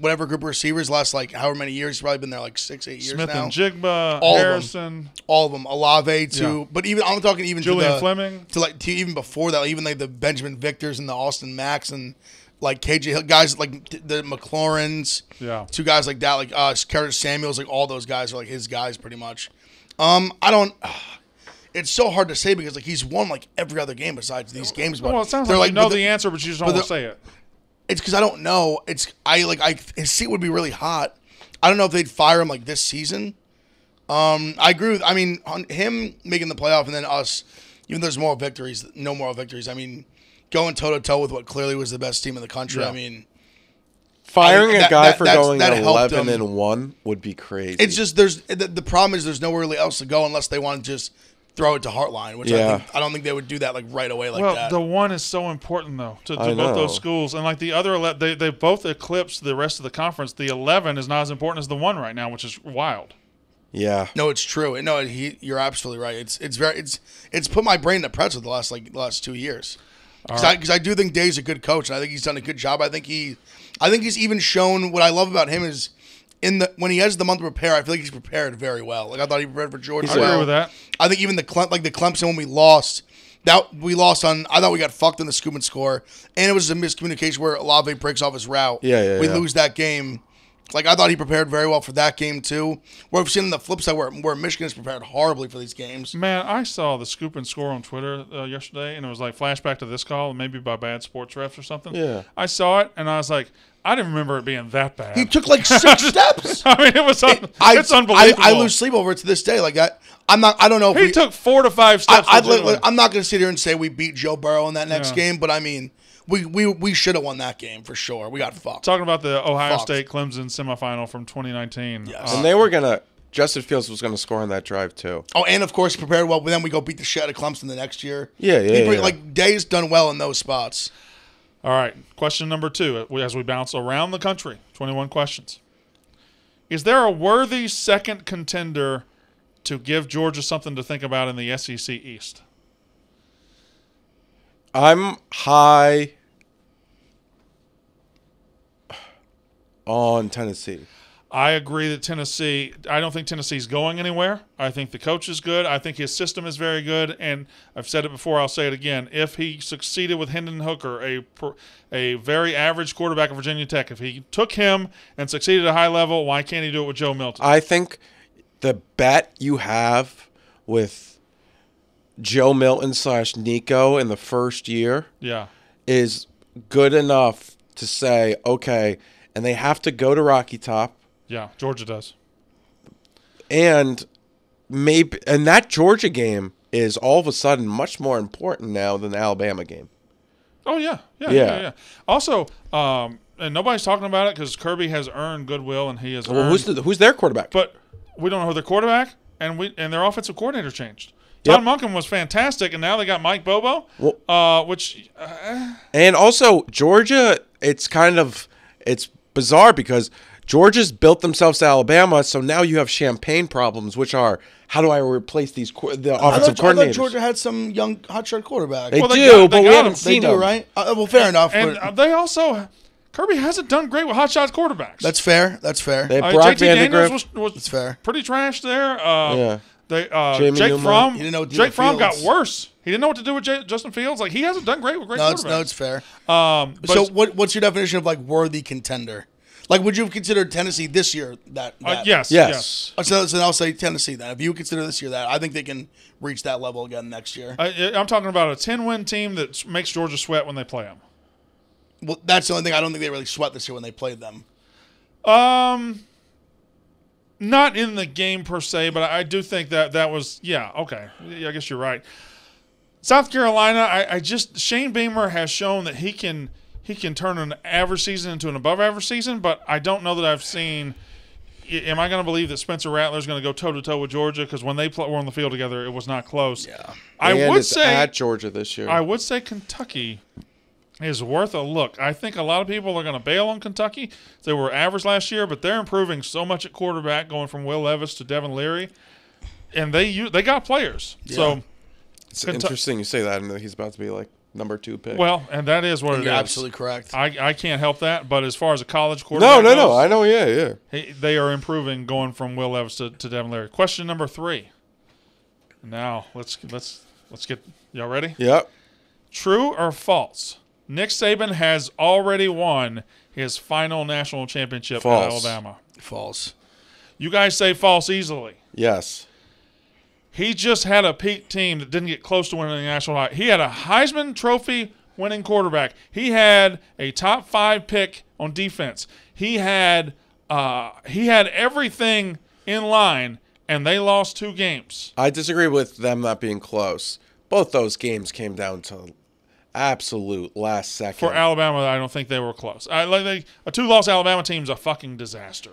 Speaker 3: whatever group of receivers last like however many years he's probably been there like six eight years
Speaker 1: Smith
Speaker 3: now.
Speaker 1: and Njigba,
Speaker 3: All of them. All of them, Olave too.
Speaker 1: Yeah.
Speaker 3: But even I'm talking even
Speaker 1: Julian
Speaker 3: to the,
Speaker 1: Fleming.
Speaker 3: to like to even before that, even like the Binjimen Victors and the Austin Macks and like KJ Hill guys like the McLaurins,
Speaker 1: Yeah.
Speaker 3: two guys like that, like uh Curtis Samuels, like all those guys are like his guys pretty much. Um, I don't. it's so hard to say because like he's won like every other game besides these games. But
Speaker 1: Well, it sounds
Speaker 3: they're
Speaker 1: like, you know the,
Speaker 3: the-
Speaker 1: answer, but you just don't want to say it.
Speaker 3: It's because I don't know. It's I like I his seat would be really hot. I don't know if they'd fire him like this season. Um, I agree with. I mean, on him making the playoff and then us, even though there's moral victories, no moral victories. I mean, going toe to toe with what clearly was the best team in the country.
Speaker 1: Yeah.
Speaker 3: I mean,
Speaker 2: Firing
Speaker 3: I-
Speaker 2: a
Speaker 3: that-
Speaker 2: guy
Speaker 3: that-
Speaker 2: for going
Speaker 3: that
Speaker 2: eleven
Speaker 3: him.
Speaker 2: and one would be crazy.
Speaker 3: it's just there's the, the problem is there's nowhere really else to go unless they want to just throw it to Hartline, which I
Speaker 2: Yeah.
Speaker 3: think I don't think they would do that like right away like
Speaker 1: well,
Speaker 3: that.
Speaker 1: the one is so important though to, to
Speaker 2: I
Speaker 1: both those schools, and like the other, ele- they they both eclipse the rest of the conference. The eleven is not as important as the one right now, which is wild.
Speaker 2: yeah.
Speaker 3: No, it's true. No, he, you're absolutely right. It's it's very it's it's put my brain in a pretzel the last like the last two years. Because I, 'cause I do think Dave's a good coach, and I think he's done a good job. I think he, I think he's even shown what I love about him is in the when he has the month to prepare. I feel like he's prepared very well. Like I thought he prepared for Georgia.
Speaker 1: I agree
Speaker 3: well.
Speaker 1: with that.
Speaker 3: I think even the Cle- like the Clemson when we lost, that we lost on. I thought we got fucked in the scoop and score, and it was a miscommunication where Olave breaks off his route.
Speaker 2: Yeah, yeah,
Speaker 3: We
Speaker 2: yeah.
Speaker 3: lose that game. Like I thought he prepared very well for that game too. Where we've seen the flip side where where Michigan has prepared horribly for these games.
Speaker 1: Man, I saw the scoop and score on Twitter uh, yesterday, and it was like flashback to this call, maybe by bad sports refs or something.
Speaker 2: Yeah.
Speaker 1: I saw it, and I was like, I didn't remember it being that bad.
Speaker 3: He took like six steps.
Speaker 1: I mean, it was un-
Speaker 3: I,
Speaker 1: it's unbelievable.
Speaker 3: I, I lose sleep over it to this day. Like I, I'm not. I don't know if
Speaker 1: He
Speaker 3: we.
Speaker 1: took four to five steps.
Speaker 3: I'd li-
Speaker 1: legitimately.
Speaker 3: I'm not going to sit here and say we beat Joe Burrow in that next
Speaker 1: Yeah.
Speaker 3: game, but I mean, we we we should have won that game for sure. We got fucked.
Speaker 1: Talking about the Ohio
Speaker 3: Fucked.
Speaker 1: State Clemson semifinal from 2019.
Speaker 3: Yes.
Speaker 1: Uh,
Speaker 2: And they were gonna. Justin Fields was gonna score on that drive too.
Speaker 3: Oh, and of course prepared well. But then we go beat the shit out of Clemson the next year.
Speaker 2: Yeah, yeah,
Speaker 3: He
Speaker 2: yeah.
Speaker 3: Like Day's done well in those spots.
Speaker 1: all right. Question number two as we bounce around the country 21 questions. Is there a worthy second contender to give Georgia something to think about in the SEC East?
Speaker 2: I'm high on Tennessee.
Speaker 1: I agree that Tennessee, I don't think Tennessee's going anywhere. I think the coach is good. I think his system is very good. And I've said it before, I'll say it again. If he succeeded with Hendon Hooker, a, a very average quarterback of Virginia Tech, if he took him and succeeded at a high level, why can't he do it with Joe Milton?
Speaker 2: I think the bet you have with Joe Milton slash Nico in the first year
Speaker 1: yeah.
Speaker 2: is good enough to say, okay, and they have to go to Rocky Top
Speaker 1: Yeah, Georgia does.
Speaker 2: and maybe and that Georgia game is all of a sudden much more important now than the Alabama game.
Speaker 1: Oh yeah, yeah,
Speaker 2: Yeah.
Speaker 1: yeah. yeah. Also, um, and nobody's talking about it because Kirby has earned goodwill and he has
Speaker 2: Well,
Speaker 1: earned.
Speaker 2: who's the, who's their quarterback?
Speaker 1: but we don't know who their quarterback and we and their offensive coordinator changed.
Speaker 2: Yep.
Speaker 1: Todd Monken was fantastic, and now they got Mike Bobo,
Speaker 2: Well-
Speaker 1: uh, which uh,
Speaker 2: And also Georgia, it's kind of it's bizarre because Georgia's built themselves to Alabama, so now you have champagne problems, which are how do I replace these co- the
Speaker 3: I
Speaker 2: offensive
Speaker 3: thought, I thought
Speaker 2: coordinators?
Speaker 3: Georgia had some young hotshot quarterback.
Speaker 2: they
Speaker 1: Well, they
Speaker 2: do,
Speaker 1: got- they
Speaker 2: but we
Speaker 1: got
Speaker 2: haven't
Speaker 1: them.
Speaker 2: Seen
Speaker 3: do,
Speaker 2: them.
Speaker 3: right? Uh, well, fair enough.
Speaker 1: and
Speaker 3: but
Speaker 1: uh, they also Kirby hasn't done great with hot shots quarterbacks.
Speaker 3: that's fair. That's fair.
Speaker 2: They have
Speaker 1: uh, JT Daniels was, was
Speaker 3: That's fair.
Speaker 1: pretty trash there. Uh,
Speaker 2: Yeah.
Speaker 1: They, uh,
Speaker 2: Jamie
Speaker 1: Jake
Speaker 2: Newman.
Speaker 1: Fromm.
Speaker 3: He didn't know what to do
Speaker 1: Jake
Speaker 3: with
Speaker 1: Fromm got
Speaker 3: Fields.
Speaker 1: worse. He didn't know what to do with J- Justin Fields. Like he hasn't done great with great
Speaker 3: no, it's,
Speaker 1: quarterbacks.
Speaker 3: no, it's fair.
Speaker 1: um, but
Speaker 3: so, what, what's your definition of like worthy contender? Like, would you have considered Tennessee this year that?
Speaker 1: uh,
Speaker 3: that?
Speaker 1: yes,
Speaker 2: Yes.
Speaker 1: yes.
Speaker 3: Uh, So, so I'll say Tennessee then. If you consider this year that, I think they can reach that level again next year.
Speaker 1: I, I'm talking about a 10 win team that s- makes Georgia sweat when they play them.
Speaker 3: Well, that's the only thing I don't think they really sweat this year when they played them.
Speaker 1: Um, not in the game per se, but I do think that that was yeah okay. Yeah, I guess you're right. South Carolina, I, I just Shane Beamer has shown that he can he can turn an average season into an above average season, but I don't know that I've seen. Am I going to believe that Spencer Rattler is going to go toe to toe with Georgia? Because when they were on the field together, it was not close.
Speaker 3: Yeah.
Speaker 1: I
Speaker 2: And
Speaker 1: would say
Speaker 2: at Georgia this year.
Speaker 1: I would say Kentucky is worth a look. I think a lot of people are going to bail on Kentucky. They were average last year, but they're improving so much at quarterback, going from Will Levis to Devin Leary, and they they got players. So
Speaker 2: it's
Speaker 1: Kentu-
Speaker 2: interesting you say that, and he's about to be like number two pick.
Speaker 1: well, and that is what it is.
Speaker 3: You're absolutely correct.
Speaker 1: I, I can't help that, but as far as a college
Speaker 2: no,
Speaker 1: quarterback,
Speaker 2: no, no.
Speaker 1: goes,
Speaker 2: I know. Yeah, yeah.
Speaker 1: he- they are improving, going from Will Levis to, to Devin Leary. Question number three. Now let's let's let's get y'all ready.
Speaker 2: Yep.
Speaker 1: True or false? Nick Saban has already won his final national championship
Speaker 2: False.
Speaker 1: at Alabama.
Speaker 3: False.
Speaker 1: You guys say false easily.
Speaker 2: Yes.
Speaker 1: He just had a peak team that didn't get close to winning the national high. He had a Heisman Trophy winning quarterback. He had a top five pick on defense. He had uh, he had everything in line, and they lost two games.
Speaker 2: I disagree with them not being close. Both those games came down to absolute last second.
Speaker 1: For Alabama, I don't think they were close. I, like they, a two-loss Alabama team's a fucking disaster.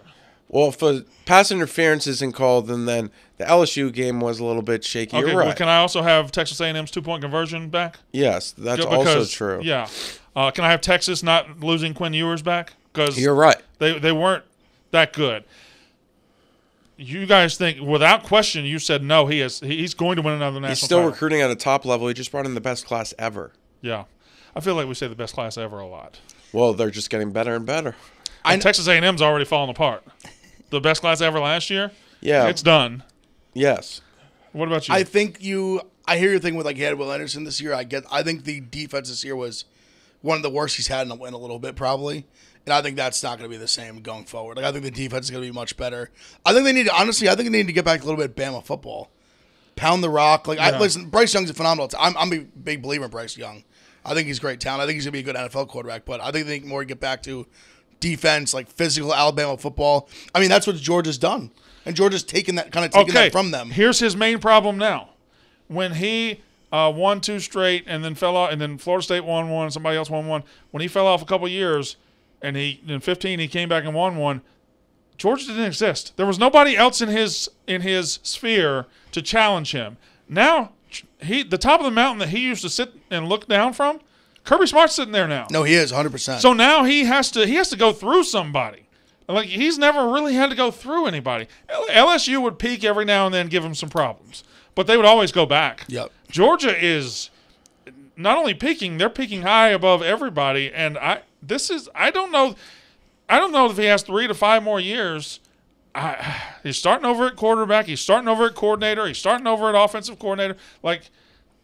Speaker 2: well, if a pass interference isn't called, and then the LSU game was a little bit shaky.
Speaker 1: Okay,
Speaker 2: You're
Speaker 1: well, can I also have Texas A&M's two-point conversion back?
Speaker 2: yes, that's also
Speaker 1: because-
Speaker 2: true.
Speaker 1: Yeah. Uh, can I have Texas not losing Quinn Ewers back? Because
Speaker 2: You're right.
Speaker 1: they they weren't that good. You guys think, without question, you said no. He is. He's going to win another national.
Speaker 2: He's still
Speaker 1: title.
Speaker 2: recruiting at a top level. He just brought in the best class ever.
Speaker 1: Yeah, I feel like we say the best class ever a lot.
Speaker 2: Well, they're just getting better and better.
Speaker 1: And
Speaker 3: kn-
Speaker 1: Texas A&M's already fallen apart. The best class ever last year.
Speaker 2: Yeah.
Speaker 1: it's done.
Speaker 2: yes.
Speaker 1: What about you?
Speaker 3: I think you. I hear your thing with like he had Will Anderson this year. I get. I think the defense this year was one of the worst he's had in a, in a little bit, probably. And I think that's not going to be the same going forward. Like I think the defense is going to be much better. I think they need to honestly. I think they need to get back a little bit Bama football, pound the rock. Like
Speaker 1: Yeah.
Speaker 3: I listen, Bryce Young's a phenomenal. T- I'm I'm a big believer in Bryce Young. I think he's great talent. I think he's going to be a good NFL quarterback. But I think they need more to get back to defense, like physical Alabama football. I mean, that's what Georgia's done, and Georgia's taken that kind of taken
Speaker 1: okay
Speaker 3: that from them.
Speaker 1: Here's his main problem now. When he uh, won two straight and then fell off, and then Florida State won one, somebody else won one. When he fell off a couple years, and he in 15 he came back and won one. Georgia didn't exist. There was nobody else in his in his sphere to challenge him. Now he the top of the mountain that he used to sit and look down from. Kirby Smart's sitting there now.
Speaker 3: No, he is 100. percent
Speaker 1: So now he has to he has to go through somebody. Like he's never really had to go through anybody. LSU would peak every now and then, give him some problems, but they would always go back.
Speaker 3: Yep.
Speaker 1: Georgia is not only peaking; they're peaking high above everybody. And I this is I don't know, I don't know if he has three to five more years. I, he's starting over at quarterback. He's starting over at coordinator. He's starting over at offensive coordinator. Like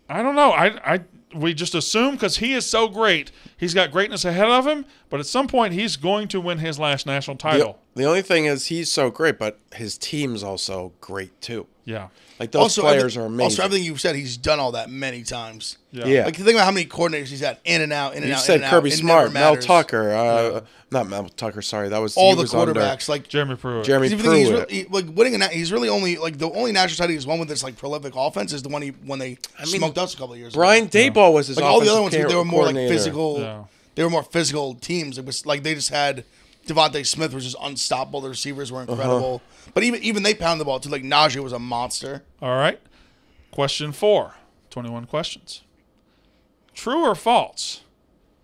Speaker 1: I don't know. I, I we just assume because he is so great, he's got greatness ahead of him. But at some point, he's going to win his last national title.
Speaker 2: The only thing is he's so great, but his team's also great too.
Speaker 1: Yeah.
Speaker 2: Like those players
Speaker 3: everything-
Speaker 2: are amazing.
Speaker 3: Also, everything you've said, he's done all that many times.
Speaker 1: Yeah.
Speaker 2: Yeah.
Speaker 3: Like think about how many coordinators he's had in and out, in and
Speaker 2: you
Speaker 3: out.
Speaker 2: said
Speaker 3: in
Speaker 2: Kirby
Speaker 3: out.
Speaker 2: Smart,
Speaker 3: never
Speaker 2: Mel. Tucker, uh, not Mel Tucker. Sorry, that was
Speaker 3: all the
Speaker 2: was under
Speaker 3: quarterbacks. Like
Speaker 1: Jeremy Pruitt.
Speaker 2: Jeremy
Speaker 3: if you think he's
Speaker 2: Pruitt.
Speaker 3: really, like winning, a, na- he's really only like the only national title he's won with this like prolific offense is the one he when they
Speaker 2: mean,
Speaker 3: smoked us a couple of years. Ago.
Speaker 2: Brian
Speaker 3: ago.
Speaker 2: Daboll was his
Speaker 3: like all the other ones, they were more like physical.
Speaker 1: Yeah.
Speaker 3: They were more physical teams. It was like they just had DeVonta Smith was just unstoppable. The receivers were incredible.
Speaker 2: Uh-huh.
Speaker 3: But even even they pounded the ball too. Like Najee was a monster.
Speaker 1: All right. Question four. 21 questions. True or false?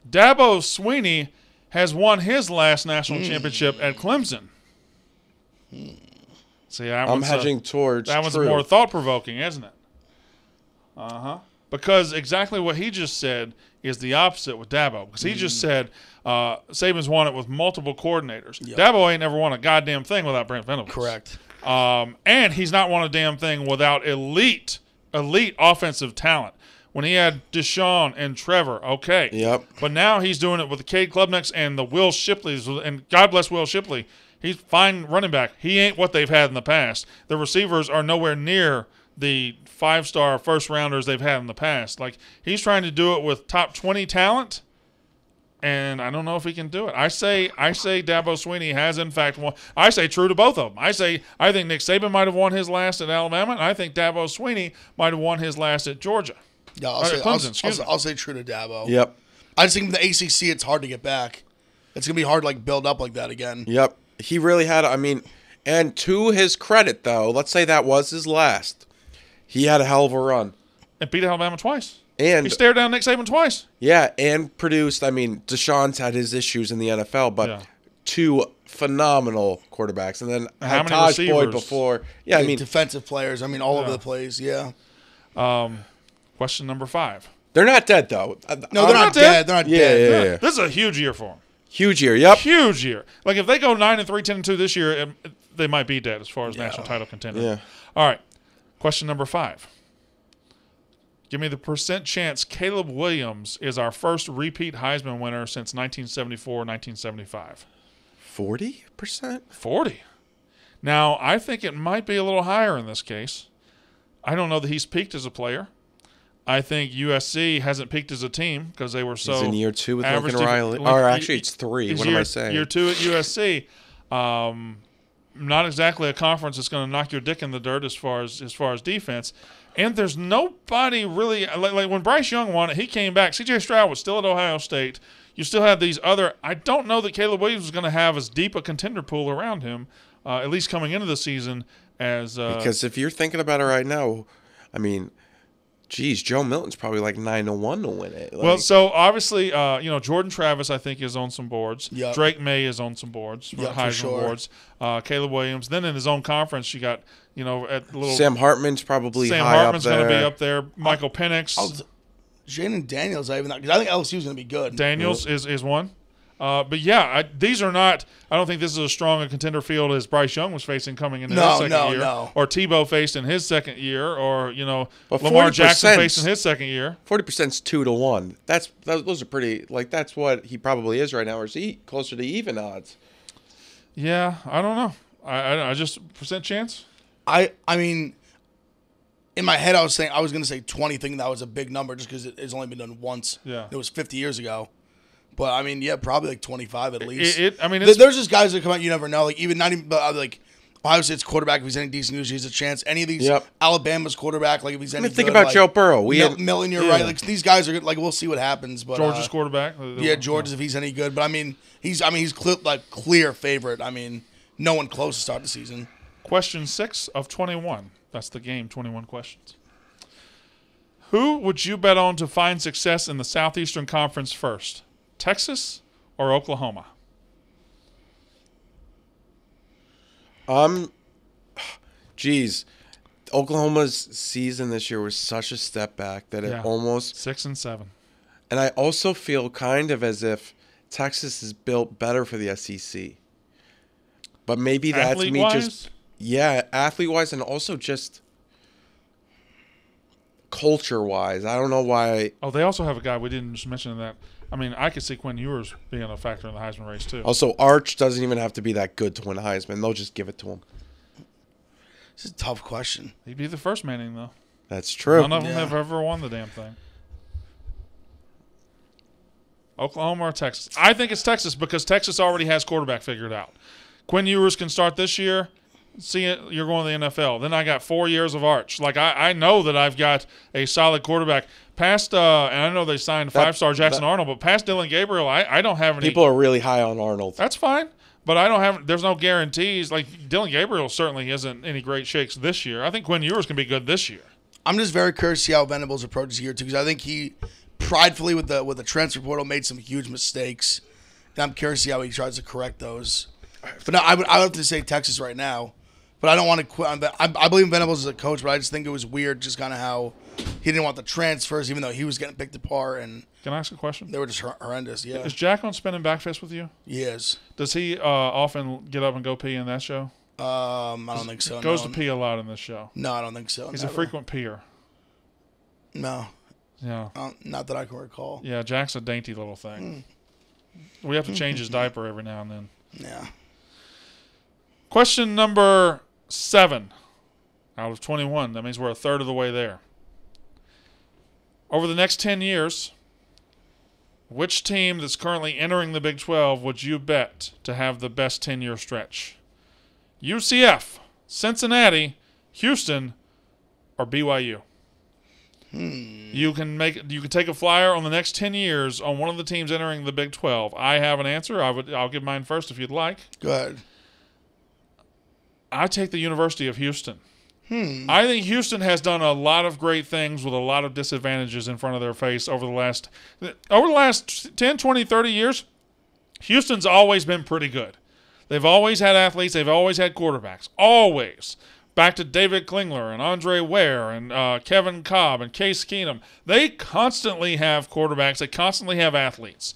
Speaker 1: Dabo Swinney has won his last national championship at Clemson. See, that
Speaker 2: I'm
Speaker 1: one's, uh,
Speaker 2: hedging towards
Speaker 1: that one's more thought provoking, isn't it? Uh huh. Because exactly what he just said is the opposite with Dabo. Because he
Speaker 2: Mm.
Speaker 1: just said uh, Saban's won it with multiple coordinators. Dabo ain't never won a goddamn thing without Brent Venables.
Speaker 3: Correct.
Speaker 1: Um, and he's not won a damn thing without elite, elite offensive talent. When he had Deshaun and Trevor, okay.
Speaker 2: Yep.
Speaker 1: But now he's doing it with the Cade Klubniks and the Will Shipleys, and God bless Will Shipley. He's fine running back. He ain't what they've had in the past. The receivers are nowhere near the five star first rounders they've had in the past. Like he's trying to do it with top twenty talent, and I don't know if he can do it. I say I say Dabo Swinney has in fact won. I say true to both of them. I say I think Nick Saban might have won his last at Alabama, and I think Dabo Swinney might have won his last at Georgia.
Speaker 3: Yeah, I'll,
Speaker 1: Or
Speaker 3: say, I'll,
Speaker 1: Clemson,
Speaker 3: I'll,
Speaker 1: me.
Speaker 3: I'll say true to Dabo.
Speaker 2: Yep.
Speaker 3: I just think with the ACC, it's hard to get back. It's gonna be hard to like build up like that again.
Speaker 2: Yep. He really had. I mean, and to his credit, though, let's say that was his last. He had a hell of a run,
Speaker 1: And beat Alabama twice.
Speaker 2: and
Speaker 1: He stared down Nick Saban twice.
Speaker 2: yeah, and produced. I mean, Deshaun's had his issues in the NFL, but
Speaker 1: Yeah.
Speaker 2: two phenomenal quarterbacks, and then
Speaker 1: How
Speaker 2: had
Speaker 1: many
Speaker 2: Tajh Boyd before. Yeah, I mean,
Speaker 3: defensive players. I mean, all over the place. Yeah.
Speaker 1: Um, question number five.
Speaker 2: they're not dead though.
Speaker 3: No, they're not
Speaker 1: dead?
Speaker 3: dead. They're not
Speaker 2: Yeah,
Speaker 3: dead.
Speaker 2: yeah, yeah.
Speaker 1: This is a huge year for them.
Speaker 2: Huge year. Yep.
Speaker 1: Huge year. Like if they go nine and three, 10 and two this year, it, it- they might be dead as far as national title contender.
Speaker 2: Yeah.
Speaker 1: All right. Question number five. Give me the percent chance Caleb Williams is our first repeat Heisman winner since 1974, 1975.
Speaker 2: Forty percent.
Speaker 1: 40. Now, I think it might be a little higher in this case. I don't know that he's peaked as a player. I think USC hasn't peaked as a team because they were so.
Speaker 2: He's in year two with Lincoln Riley. Or actually, it's three. What
Speaker 1: year,
Speaker 2: am I saying?
Speaker 1: Year two at USC. Um, not exactly a conference that's going to knock your dick in the dirt as far as as far as defense. And there's nobody really like, like when Bryce Young won it, he came back. C.J. Stroud was still at Ohio State. You still have these other. I don't know that Caleb Williams is going to have as deep a contender pool around him, uh, at least coming into the season. As uh,
Speaker 2: Because if you're thinking about it right now, I mean, geez, Joe Milton's probably like nine to one to win it. Like,
Speaker 1: Well, so obviously, uh, you know, Jordan Travis, I think, is on some boards.
Speaker 3: Yep.
Speaker 1: Drake Maye is on some boards,
Speaker 3: Yep, for
Speaker 1: Heisman
Speaker 3: sure.
Speaker 1: boards. Uh, Caleb Williams. Then in his own conference, you got, you know, at little
Speaker 2: Sam Hartman's probably
Speaker 1: Sam
Speaker 2: high
Speaker 1: Hartman's going to be up there. Michael Penix,
Speaker 3: I'll- Jayden Daniels, I even because I think LSU's going to be good.
Speaker 1: Daniels is, is one. Uh, but yeah, I, these are not. I don't think this is as strong a contender field as Bryce Young was facing coming into
Speaker 3: No,
Speaker 1: his second
Speaker 3: no,
Speaker 1: year,
Speaker 3: no.
Speaker 1: or Tebow faced in his second year, or you know
Speaker 2: But
Speaker 1: Lamar Jackson
Speaker 2: faced
Speaker 1: in his second year.
Speaker 2: Forty percent's two to one. That's those those are pretty. Like that's what he probably is right now, or is he closer to even odds?
Speaker 1: Yeah, I don't know. I, I, I just percent chance.
Speaker 3: I I mean, in my head, I was saying I was going to say twenty, thinking that was a big number just because it, it's only been done once.
Speaker 1: Yeah.
Speaker 3: it was fifty years ago. But I mean, yeah, probably like twenty five at least.
Speaker 1: It, it, I mean, it's,
Speaker 3: There's just guys that come out you never know. Like even not even but uh, like Ohio State's quarterback if he's any decent, usually he's a chance. Any of these
Speaker 2: Yep.
Speaker 3: Alabama's quarterback, like if he's any
Speaker 2: mean, think
Speaker 3: good,
Speaker 2: about
Speaker 3: like,
Speaker 2: Joe Burrow. We
Speaker 3: Mil-
Speaker 2: had-
Speaker 3: Milton, you're
Speaker 2: yeah.
Speaker 3: right. Like these guys are good. Like we'll see what happens. But
Speaker 1: Georgia's
Speaker 3: uh,
Speaker 1: quarterback.
Speaker 3: yeah, George's if he's any good. But I mean, he's I mean he's clear, like clear favorite. I mean, no one close to start the season.
Speaker 1: Question six of 21. That's the game, 21 questions. Who would you bet on to find success in the Southeastern Conference first? Texas or Oklahoma?
Speaker 2: Um, geez, Oklahoma's season this year was such a step back that it
Speaker 1: Yeah.
Speaker 2: almost.
Speaker 1: Six and seven.
Speaker 2: And I also feel kind of as if Texas is built better for the SEC. But maybe that's
Speaker 1: Athlete
Speaker 2: me
Speaker 1: wise,
Speaker 2: just yeah, athlete wise, and also just culture wise. I don't know why.
Speaker 1: Oh, they also have a guy we didn't just mention that. I mean, I could see Quinn Ewers being a factor in the Heisman race too.
Speaker 2: Also, Arch doesn't even have to be that good to win a Heisman. They'll just give it to him.
Speaker 3: It's a tough question.
Speaker 1: He'd be the first Manning though.
Speaker 2: That's true.
Speaker 1: None of them
Speaker 3: Yeah.
Speaker 1: have ever won the damn thing. Oklahoma or Texas? I think it's Texas because Texas already has quarterback figured out. Quinn Ewers can start this year. See you're going to the NFL. Then I got four years of Arch. Like I, I know that I've got a solid quarterback. Past, uh, and I know they signed five star Jackson
Speaker 2: that-
Speaker 1: Arnold, but past Dillon Gabriel, I, I don't have any.
Speaker 2: People are really high on Arnold.
Speaker 1: That's fine. But I don't have. There's no guarantees. Like Dillon Gabriel certainly isn't any great shakes this year. I think Quinn Ewers can be good this year.
Speaker 3: I'm just very curious to see how Venables approaches here too, because I think he pridefully with the with the transfer portal made some huge mistakes, and I'm curious to see how he tries to correct those. But no, I would I would have to say Texas right now, but I don't want to quit. on Ven- I, I believe Venables is a coach, but I just think it was weird, just kind of how he didn't want the transfers, even though he was getting picked apart, and
Speaker 1: Can I ask a question?
Speaker 3: they were just hor- horrendous. Yeah,
Speaker 1: Is Jack on spinning backfist with you?
Speaker 3: he is.
Speaker 1: Does he uh, often get up and go pee in that show?
Speaker 3: Um, I don't think so.
Speaker 1: Goes
Speaker 3: no.
Speaker 1: to pee a lot in this show.
Speaker 3: No, I don't think so.
Speaker 1: He's
Speaker 3: never.
Speaker 1: a frequent peer.
Speaker 3: No,
Speaker 1: Yeah,
Speaker 3: uh, not that I can recall.
Speaker 1: yeah. Jack's a dainty little thing. We have to change his diaper every now and then.
Speaker 3: Yeah.
Speaker 1: Question number seven out of 21. That means we're a third of the way there. Over the next 10 years, which team that's currently entering the Big 12 would you bet to have the best 10 year stretch? UCF, Cincinnati, Houston, or BYU? Hmm. You can make you can take a flyer on the next 10 years on one of the teams entering the Big 12. I have an answer. I would I'll give mine first if you'd like.
Speaker 3: Go ahead.
Speaker 1: I take the University of Houston. I think Houston has done a lot of great things with a lot of disadvantages in front of their face over the last over the last 10, 20, 30 years. Houston's always been pretty good. They've always had athletes, they've always had quarterbacks. Always. Back to David Klingler and Andre Ware and uh, Kevin Kolb and Case Keenum. They constantly have quarterbacks, they constantly have athletes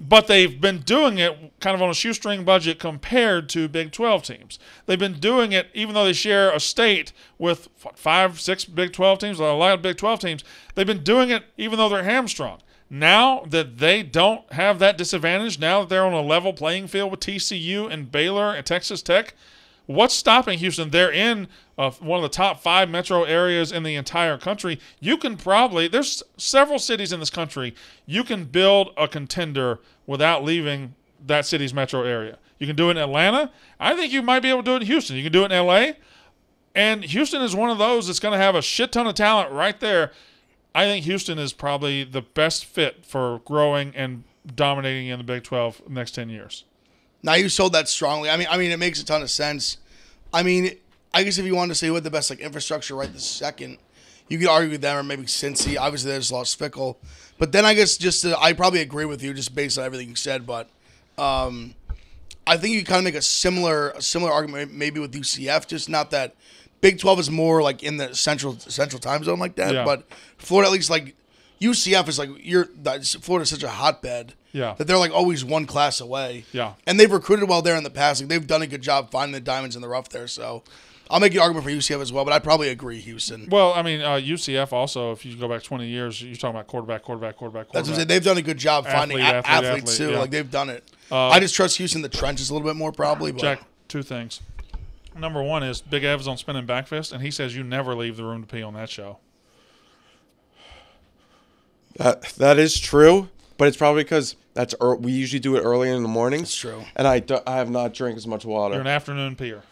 Speaker 1: but they've been doing it kind of on a shoestring budget compared to Big 12 teams. They've been doing it even though they share a state with what, five, six Big 12 teams, a lot of Big 12 teams. They've been doing it even though they're hamstrung. Now that they don't have that disadvantage, now that they're on a level playing field with TCU and Baylor and Texas Tech, what's stopping Houston? They're in uh, one of the top five metro areas in the entire country. You can probably, there's several cities in this country, you can build a contender without leaving that city's metro area. You can do it in Atlanta. I think you might be able to do it in Houston. You can do it in LA. And Houston is one of those that's going to have a shit ton of talent right there. I think Houston is probably the best fit for growing and dominating in the Big 12 the next 10 years.
Speaker 3: Now you sold that strongly. I mean, I mean, it makes a ton of sense. I mean, I guess if you wanted to say who had the best like infrastructure right this second, you could argue with them or maybe Cincy. Obviously, they just lost Fickell, but then I guess just to, I probably agree with you just based on everything you said. But um, I think you kind of make a similar a similar argument maybe with UCF. Just not that Big Twelve is more like in the central central time zone like that,
Speaker 1: Yeah.
Speaker 3: but Florida at least like UCF is like you're Florida's such a hotbed.
Speaker 1: Yeah.
Speaker 3: That they're like always one class away.
Speaker 1: Yeah.
Speaker 3: And they've recruited well there in the past. Like, they've done a good job finding the diamonds in the rough there. So I'll make an argument for UCF as well, but I'd probably agree Houston.
Speaker 1: Well, I mean, uh, UCF also, if you go back 20 years, you're talking about quarterback, quarterback, quarterback,
Speaker 3: That's what I'm saying. They've done a good job finding
Speaker 1: Athlete,
Speaker 3: a-
Speaker 1: athlete,
Speaker 3: athletes
Speaker 1: athlete,
Speaker 3: too.
Speaker 1: yeah.
Speaker 3: Like they've done it. I just trust Houston the trenches a little bit more probably. But
Speaker 1: Jack, two things. Number one is Big Ev's on spinning backfist, and he says you never leave the room to pee on that show.
Speaker 2: That that is true, but it's probably because that's ear we usually do it early in the morning.
Speaker 3: That's true.
Speaker 2: And I, do, I have not drank as much water.
Speaker 1: You're an afternoon peer.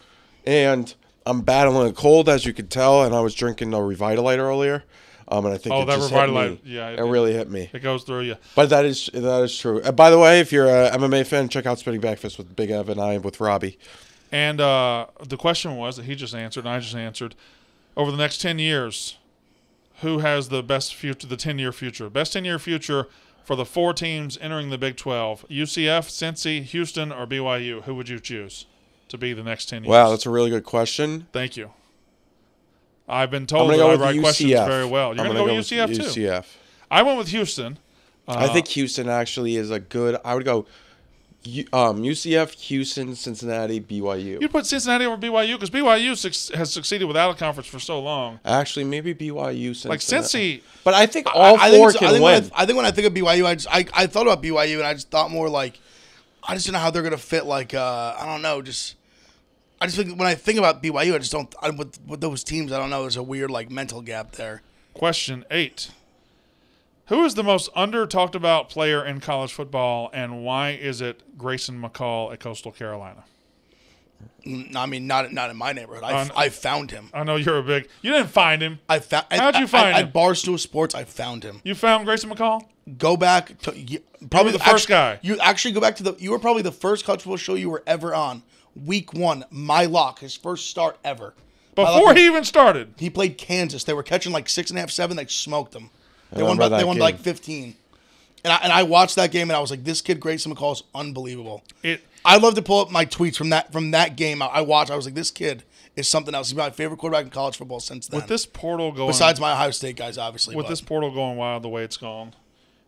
Speaker 2: and I'm battling a cold, as you could tell, and I was drinking a Revitalite earlier. Um, and I think
Speaker 1: Oh,
Speaker 2: it
Speaker 1: that Revitalite, yeah,
Speaker 2: it,
Speaker 1: it-
Speaker 2: really hit me.
Speaker 1: It goes through you.
Speaker 2: But that is that is true. Uh, by the way, if you're a MMA fan, check out Spinning Backfist with Big Ev and I with Robbie.
Speaker 1: And uh, the question was that he just answered, and I just answered. Over the next 10 years, who has the best future, the 10 year future? Best 10 year future for the four teams entering the Big 12 UCF, Cincy, Houston, or BYU? Who would you choose to be the next 10 years?
Speaker 2: Wow, that's a really good question.
Speaker 1: Thank you. I've been
Speaker 2: I'm
Speaker 1: told
Speaker 2: gonna
Speaker 1: that
Speaker 2: go
Speaker 1: I
Speaker 2: with
Speaker 1: write questions very well. You're going to go with UCF
Speaker 2: with
Speaker 1: too.
Speaker 2: UCF.
Speaker 1: I went with Houston.
Speaker 2: I think Houston actually is a good. I would go um, UCF, Houston, Cincinnati, BYU.
Speaker 1: You put Cincinnati over BYU because BYU suc- has succeeded without a conference for so long.
Speaker 2: Actually, maybe BYU. Cincinnati.
Speaker 1: Like Cincy,
Speaker 2: But I think all
Speaker 3: I, I think
Speaker 2: four
Speaker 3: it's-
Speaker 2: can
Speaker 3: I think
Speaker 2: win.
Speaker 3: When I, I think when I think of BYU, I just I, I thought about BYU and I just thought more like I just don't know how they're gonna fit. Like uh, I don't know, just I just think when I think about BYU, I just don't I, with with those teams. I don't know. There's a weird like mental gap there.
Speaker 1: question eight. Who is the most under talked about player in college football, and why is it Grayson McCall at Coastal Carolina?
Speaker 3: Mm, I mean, not not in my neighborhood. I, I found him.
Speaker 1: I know you're a big. You didn't find him.
Speaker 3: I found.
Speaker 1: How'd you
Speaker 3: I,
Speaker 1: find
Speaker 3: I,
Speaker 1: him?
Speaker 3: At Barstool Sports, I found him.
Speaker 1: You found Grayson McCall.
Speaker 3: Go back to you, probably
Speaker 1: the first
Speaker 3: actually-
Speaker 1: guy.
Speaker 3: You actually go back to the. You were probably the first college football show you were ever on. Week one, my lock, his first start ever.
Speaker 1: Before
Speaker 3: was-
Speaker 1: he even started.
Speaker 3: He played Kansas. They were catching like six and a half, seven. They smoked them. They won. By, they won by
Speaker 2: game.
Speaker 3: like fifteen. And I, and I watched that game and I was like, this kid Grayson McCall is unbelievable.
Speaker 1: It
Speaker 3: I'd love to pull up my tweets from that from that game. I, I watched. I was like, this kid is something else. He's my favorite quarterback in college football since then.
Speaker 1: with this portal going
Speaker 3: besides my Ohio State guys, obviously.
Speaker 1: with
Speaker 3: but-
Speaker 1: this portal going wild the way it's gone,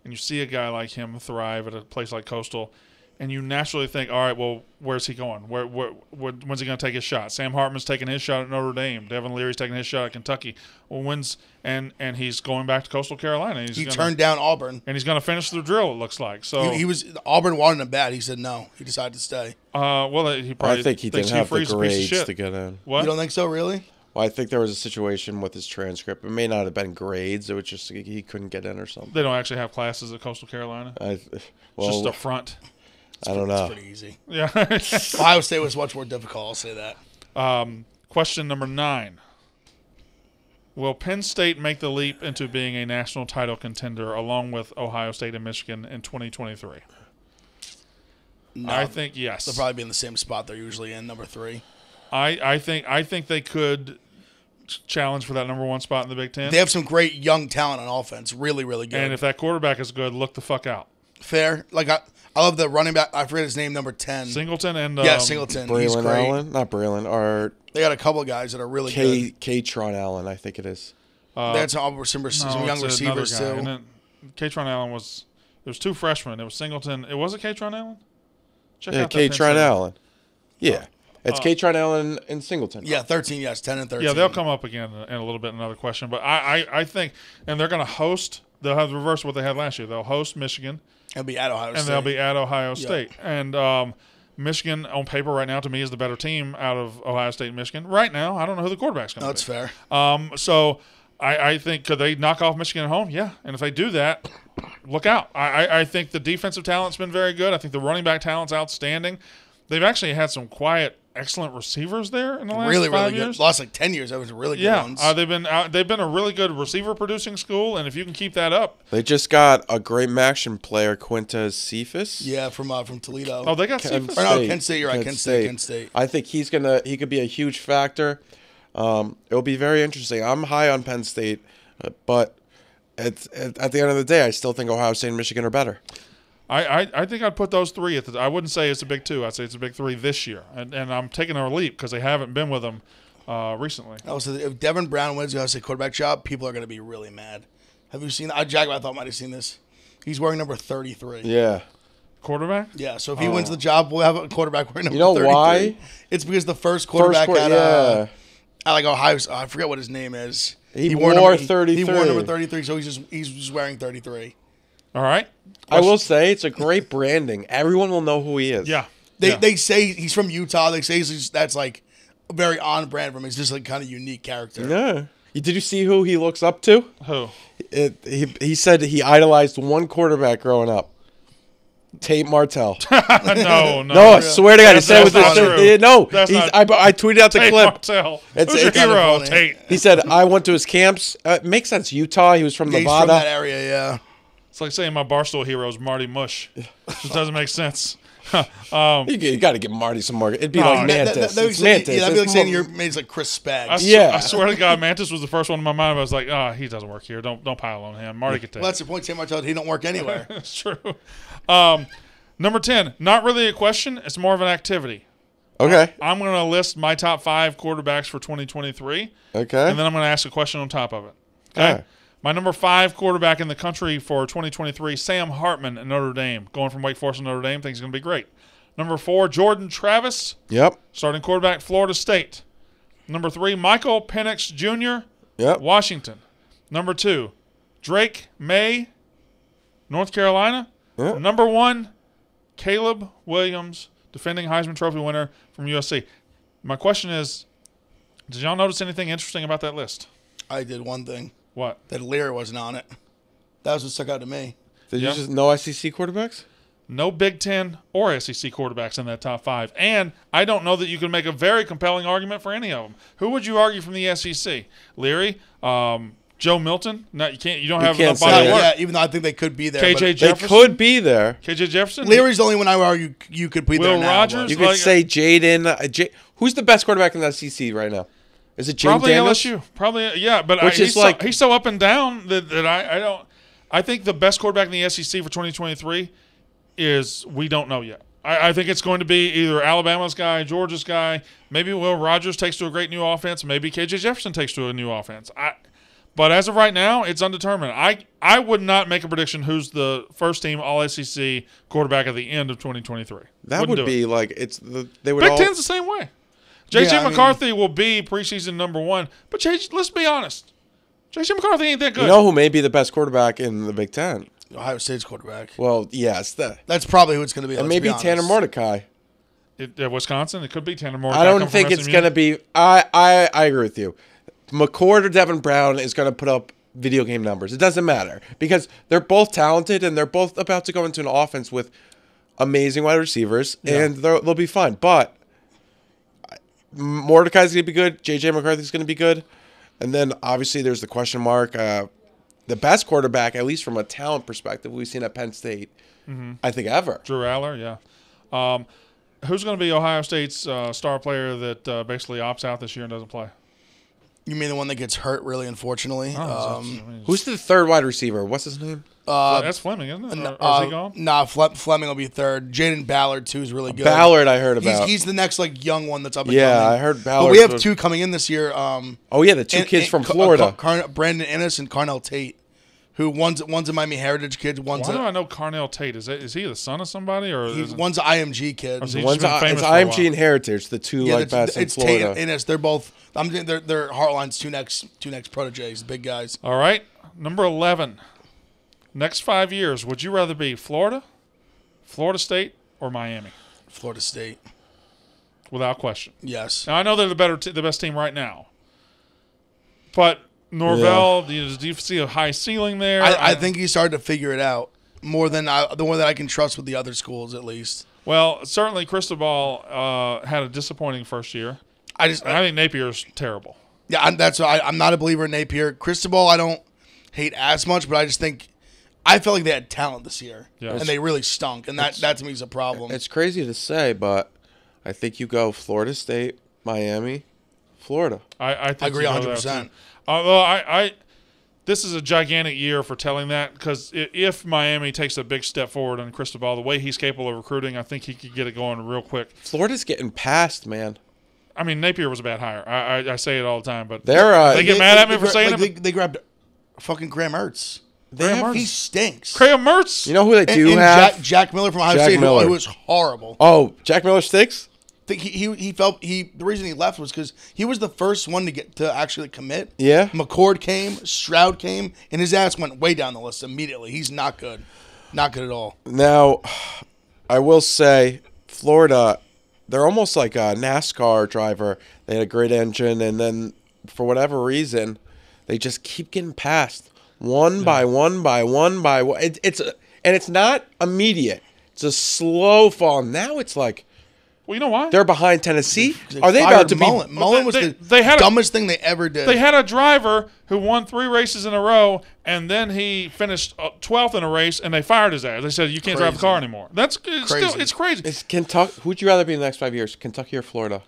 Speaker 1: and you see a guy like him thrive at a place like Coastal, and you naturally think, all right, well, where's he going? Where, where, where when's he going to take his shot? Sam Hartman's taking his shot at Notre Dame. Devin Leary's taking his shot at Kentucky. Well, when's and and he's going back to Coastal Carolina. He's
Speaker 3: he
Speaker 1: gonna,
Speaker 3: turned down Auburn.
Speaker 1: and he's going to finish the drill. It looks like so.
Speaker 3: He, he was Auburn wanted him bad. He said no. He decided to stay.
Speaker 1: uh, well, he probably
Speaker 2: I think he
Speaker 1: thinks
Speaker 2: didn't have the
Speaker 1: Freeze is a piece of
Speaker 2: grades to get in.
Speaker 1: What?
Speaker 3: You don't think so, really?
Speaker 2: Well, I think there was a situation with his transcript. It may not have been grades. It was just he- he couldn't get in or something.
Speaker 1: they don't actually have classes at Coastal Carolina.
Speaker 2: I,
Speaker 1: It's just a front.
Speaker 2: I don't
Speaker 3: It's
Speaker 2: know.
Speaker 3: pretty easy.
Speaker 1: Yeah.
Speaker 3: Ohio State was much more difficult. I'll say that.
Speaker 1: Um, question number nine. Will Penn State make the leap into being a national title contender along with Ohio State and Michigan in 2023?
Speaker 3: No,
Speaker 1: I think yes.
Speaker 3: they'll probably be in the same spot they're usually in, number three.
Speaker 1: I, I think I think they could ch- challenge for that number one spot in the Big Ten.
Speaker 3: They have some great young talent on offense. Really, really good.
Speaker 1: and if that quarterback is good, look the fuck out.
Speaker 3: Fair. Like I, I love the running back. I forget his name. Number ten.
Speaker 1: Singleton and um,
Speaker 3: yeah, Singleton.
Speaker 2: Braylon. Allen, not Braylon, or
Speaker 3: They got a couple of guys that are really
Speaker 2: K
Speaker 3: good.
Speaker 2: Kaytron Allen, I think it is.
Speaker 3: That's had some, some,
Speaker 1: No,
Speaker 3: young
Speaker 1: it's
Speaker 3: receivers
Speaker 1: guy,
Speaker 3: too.
Speaker 1: isn't? Kaytron Allen was. There was two freshmen. It was Singleton. It was it Kaytron Allen. Check
Speaker 2: Yeah,
Speaker 1: out that Kaytron
Speaker 2: Allen. Yeah,
Speaker 1: Uh,
Speaker 2: it's Kaytron Allen and Singleton.
Speaker 3: Yeah, thirteen. Yes, ten and thirteen.
Speaker 1: Yeah, they'll come up again in in a little bit. in Another question, but I, I, I think, and they're going to host. They'll have the reverse of what they had last year. They'll host Michigan,
Speaker 3: It'll be at Ohio
Speaker 1: and
Speaker 3: State.
Speaker 1: they'll be at Ohio State. And um, Michigan, on paper, right now, to me, is the better team out of Ohio State and Michigan. Right now, I don't know who the quarterback's going to
Speaker 3: No,
Speaker 1: be.
Speaker 3: that's fair.
Speaker 1: Um, so I, I think could they knock off Michigan at home? Yeah, and if they do that, look out. I, I, I think the defensive talent's been very good. I think the running back talent's outstanding. They've actually had some quiet, excellent receivers there in the last
Speaker 3: Really,
Speaker 1: five
Speaker 3: really
Speaker 1: years.
Speaker 3: good. Lost like ten years. That was really good
Speaker 1: Yeah,
Speaker 3: ones.
Speaker 1: uh, they've been uh, they've been a really good receiver producing school, and if you can keep that up,
Speaker 2: They just got a great action player, Quintus Cephas.
Speaker 3: yeah, from uh, from Toledo.
Speaker 1: oh, they got
Speaker 2: Kent
Speaker 1: Cephas.
Speaker 3: Or no, Kent State, you're right, Kent State, Kent State.
Speaker 2: I think he's gonna he could be a huge factor. Um, it'll be very interesting. I'm high on Penn State, uh, but at, at at the end of the day, I still think Ohio State and Michigan are better.
Speaker 1: I, I, I think I'd put those three at the. I wouldn't say it's a big two. I'd say it's a big three this year, and, and I'm taking a leap because they haven't been with them uh, recently.
Speaker 3: Also, if Devin Brown wins the Ohio State quarterback job, people are going to be really mad. Have you seen? I Jack, I thought might have seen this. He's wearing number thirty-three.
Speaker 2: Yeah,
Speaker 1: Quarterback.
Speaker 3: Yeah, so if he wins the job, we'll have a quarterback wearing number
Speaker 2: Oh. You know
Speaker 3: 33.
Speaker 2: why?
Speaker 3: It's because the first
Speaker 2: first
Speaker 3: quarterback
Speaker 2: quar-
Speaker 3: at,
Speaker 2: yeah.
Speaker 3: uh, at like Ohio, oh, I forget what his name is.
Speaker 2: He wore
Speaker 3: number, He
Speaker 2: 33.
Speaker 3: wore number thirty-three, so he's just he's just wearing thirty-three.
Speaker 1: All right.
Speaker 2: I will say it's a great branding. Everyone will know who he is.
Speaker 1: Yeah.
Speaker 3: They
Speaker 1: yeah.
Speaker 3: they say he's from Utah. They say he's that's like very on brand for him. He's just like kind of unique character.
Speaker 2: Yeah. Did you see who he looks up to?
Speaker 1: who?
Speaker 2: It, he he said he idolized one quarterback growing up. Tate Martell.
Speaker 1: no, no.
Speaker 2: No, I swear to God, he
Speaker 1: That's-
Speaker 2: said it with
Speaker 1: that's
Speaker 2: this.
Speaker 1: true.
Speaker 2: No,
Speaker 1: That's
Speaker 2: he's,
Speaker 1: not-
Speaker 2: I, I tweeted out the
Speaker 1: Tate
Speaker 2: clip.
Speaker 1: Martell.
Speaker 2: It's-
Speaker 1: Who's your
Speaker 2: it's kinda
Speaker 1: hero? Tate.
Speaker 2: He said I went to his camps. Uh, it makes sense. Utah. He was from
Speaker 3: Yeah, he's
Speaker 2: Nevada.
Speaker 3: from that area. Yeah.
Speaker 1: It's like saying my Barstool hero is Marty Mush. Just doesn't make sense. um,
Speaker 2: You, got to get Marty some more. It'd be
Speaker 1: No,
Speaker 2: like
Speaker 1: that-
Speaker 3: That-
Speaker 2: Mantis.
Speaker 3: that- that'd be
Speaker 2: It's Mantis.
Speaker 3: Yeah, that'd be like saying your mate's like Chris
Speaker 1: I,
Speaker 2: Yeah.
Speaker 1: I swear to God, Mantis was the first one in my mind. I was like, oh, he doesn't work here. Don't don't pile on him. Marty could take
Speaker 3: Well, that's the point. Sam Martell, he don't work anywhere.
Speaker 1: That's true. Um, number 10, not really a question. It's more of an activity.
Speaker 2: Okay.
Speaker 1: I'm going to list my top five quarterbacks for 2023,
Speaker 2: Okay.
Speaker 1: and then I'm going to ask a question on top of it. Okay. My number five quarterback in the country for 2023, Sam Hartman at Notre Dame, going from Wake Forest to Notre Dame, thinks he's going to be great. Number four, Jordan Travis,
Speaker 2: Yep.
Speaker 1: starting quarterback, Florida State. Number three, Michael Penix Jr.,
Speaker 2: Yep.
Speaker 1: Washington. Number two, Drake Maye, North Carolina.
Speaker 2: Yep.
Speaker 1: Number one, Caleb Williams, defending Heisman Trophy winner from USC. My question is, did y'all notice anything interesting about that list?
Speaker 3: I did one thing
Speaker 1: What?
Speaker 3: that Lear wasn't on it. That was what stuck out to me.
Speaker 2: Did
Speaker 1: Yeah.
Speaker 2: you just no SEC quarterbacks?
Speaker 1: No Big Ten or SEC quarterbacks in that top five. And I don't know that you can make a very compelling argument for any of them. Who would you argue from the SEC? Leary, um, Joe Milton. No, you can't. You don't
Speaker 2: You
Speaker 1: have
Speaker 2: can't
Speaker 1: enough
Speaker 2: say
Speaker 1: body
Speaker 2: that.
Speaker 1: of work.
Speaker 3: yeah, even though I think they could be there.
Speaker 1: KJ
Speaker 3: but
Speaker 2: They
Speaker 1: Jefferson.
Speaker 2: could be there.
Speaker 1: KJ Jefferson.
Speaker 3: Leary's the only one I would argue you could be
Speaker 1: Will
Speaker 3: there now.
Speaker 1: Rogers?
Speaker 3: but-
Speaker 2: You could
Speaker 1: Like-
Speaker 2: say Jayden. Uh, J- who's the best quarterback in the SEC right now? Is it Jayden
Speaker 1: Probably
Speaker 2: Daniels?
Speaker 1: LSU. Probably yeah, but
Speaker 2: Which
Speaker 1: I,
Speaker 2: is
Speaker 1: he's
Speaker 2: like-
Speaker 1: so, he's so up and down that, that I, I don't. I think the best quarterback in the SEC for 2023 is we don't know yet. I, I think it's going to be either Alabama's guy, Georgia's guy. Maybe Will Rogers takes to a great new offense. Maybe KJ Jefferson takes to a new offense. I, but as of right now, it's undetermined. I I would not make a prediction who's the first team All SEC quarterback at the end of 2023.
Speaker 2: That
Speaker 1: Wouldn't
Speaker 2: would
Speaker 1: do it.
Speaker 2: be like it's the they would
Speaker 1: Big
Speaker 2: all.
Speaker 1: Ten's the same way. JJ
Speaker 3: Yeah, I mean-
Speaker 1: McCarthy will be preseason number one, but JJ, let's be honest, JJ McCarthy ain't that good.
Speaker 2: You know who may be the best quarterback in the Big Ten?
Speaker 3: Ohio State's quarterback.
Speaker 2: Well, yes, the,
Speaker 3: That's probably who it's going to be.
Speaker 2: and maybe
Speaker 3: be
Speaker 2: Tanner. Mordecai.
Speaker 1: It, uh, Wisconsin, it could be Tanner Moore.
Speaker 2: I don't think it's gonna be. I I I agree with you. McCord or Devin Brown is gonna put up video game numbers. It doesn't matter because they're both talented and they're both about to go into an offense with amazing wide receivers and they'll they'll be fine. But Mordecai's gonna be good. JJ McCarthy's gonna be good, and then obviously there's the question mark. Uh, the best quarterback, at least from a talent perspective, we've seen at Penn State. I think ever.
Speaker 1: Drew Allar, yeah. Um, who's going to be Ohio State's uh, star player that uh, basically opts out this year and doesn't play?
Speaker 3: You mean the one that gets hurt, really, unfortunately?
Speaker 1: Oh,
Speaker 3: um,
Speaker 1: I
Speaker 2: Who's the third wide receiver? What's his name?
Speaker 3: uh,
Speaker 1: that's Fleming, isn't it? Or, or is
Speaker 3: uh,
Speaker 1: he gone?
Speaker 3: Nah, Fle- Fleming will be third. Jayden Ballard too is really good.
Speaker 2: Ballard. I heard
Speaker 3: He's,
Speaker 2: about.
Speaker 3: he's the next like young one that's up. And
Speaker 2: Yeah,
Speaker 3: coming.
Speaker 2: I heard Ballard.
Speaker 3: But we have
Speaker 2: was-
Speaker 3: two coming in this year. Um,
Speaker 2: Oh yeah, the two
Speaker 3: and-
Speaker 2: kids
Speaker 3: and
Speaker 2: from
Speaker 3: Car-
Speaker 2: Florida.
Speaker 3: Car- Car- Brandon Inniss and Carnell Tate, who one's one's a Miami Heritage kid, one's
Speaker 1: Why do
Speaker 3: a
Speaker 1: I know Carnell Tate? Is, that, is he the son of somebody or
Speaker 3: he-
Speaker 1: is it-
Speaker 3: one's an IMG kid.
Speaker 1: Or is he
Speaker 2: One's
Speaker 1: just been
Speaker 2: I-
Speaker 1: famous
Speaker 2: it's
Speaker 1: for a
Speaker 2: IMG
Speaker 1: while?
Speaker 2: and Heritage, the two
Speaker 3: yeah,
Speaker 2: like
Speaker 3: that's-
Speaker 2: best in
Speaker 3: it's Tate
Speaker 2: Florida.
Speaker 3: and Inniss. They're both. I'm they're they're Hartline's two next two next proteges, big guys.
Speaker 1: All right, number eleven. Next five years, would you rather be Florida, Florida State, or Miami?
Speaker 3: Florida State.
Speaker 1: Without question.
Speaker 3: Yes.
Speaker 1: Now I know they're the better, t- the best team right now, but Norvell, do, you, do you see a high ceiling there?
Speaker 3: I, I think he started to figure it out more than I, the one that I can trust with the other schools at least.
Speaker 1: Well, certainly Cristobal uh, had a disappointing first year.
Speaker 3: I just
Speaker 1: And I think Napier's terrible.
Speaker 3: yeah, I'm, that's I, I'm not a believer in Napier. Cristobal, I don't hate as much, but I just think I felt like they had talent this year,
Speaker 1: Yeah.
Speaker 3: and they really stunk, and that that to me is a problem.
Speaker 2: It's crazy to say, but I think you go Florida State, Miami, Florida.
Speaker 1: I, I, think
Speaker 3: I agree
Speaker 1: you go there
Speaker 3: 100%.
Speaker 1: Although I, I, this is a gigantic year for telling that because if Miami takes a big step forward on Cristobal, the way he's capable of recruiting, I think he could get it going real quick.
Speaker 2: Florida's getting passed, man.
Speaker 1: I mean, Napier was a bad hire. I, I, I say it all the time, but
Speaker 2: They're uh,
Speaker 1: They get mad at me for
Speaker 3: gra-
Speaker 1: saying
Speaker 3: like,
Speaker 1: it,
Speaker 3: They, they grabbed fucking Graham Mertz.
Speaker 2: they
Speaker 1: Graham
Speaker 2: have-
Speaker 1: Mertz.
Speaker 3: He stinks.
Speaker 1: Graham Mertz.
Speaker 2: You know who they do
Speaker 3: and
Speaker 2: have?
Speaker 3: Jack, Jack Miller from Ohio
Speaker 2: Jack
Speaker 3: State, who,
Speaker 2: Miller.
Speaker 3: who was horrible.
Speaker 2: oh, Jack Miller stinks.
Speaker 3: think he, he he felt he the reason he left was because he was the first one to get to actually commit.
Speaker 2: Yeah.
Speaker 3: McCord came, Stroud came, and his ass went way down the list immediately. He's not good, not good at all.
Speaker 2: Now, I will say, Florida, they're almost like a NASCAR driver. They had a great engine, and then for whatever reason, they just keep getting passed one by one by one by one. It, it's a, and it's not immediate. It's a slow fall. Now it's like
Speaker 1: well, you know why?
Speaker 2: they're behind Tennessee.
Speaker 3: They
Speaker 2: Are they about to
Speaker 3: Mullen?
Speaker 2: be?
Speaker 3: Mullen was
Speaker 1: they-
Speaker 3: the
Speaker 1: they had a-
Speaker 3: dumbest thing they ever did.
Speaker 1: They had a driver who won three races in a row, and then he finished uh, twelfth in a race, and they fired his ass. They said you can't drive the car anymore. That's it's
Speaker 3: Crazy.
Speaker 1: still it's crazy.
Speaker 2: Is Kentucky? Who'd you rather be in the next five years, Kentucky or Florida?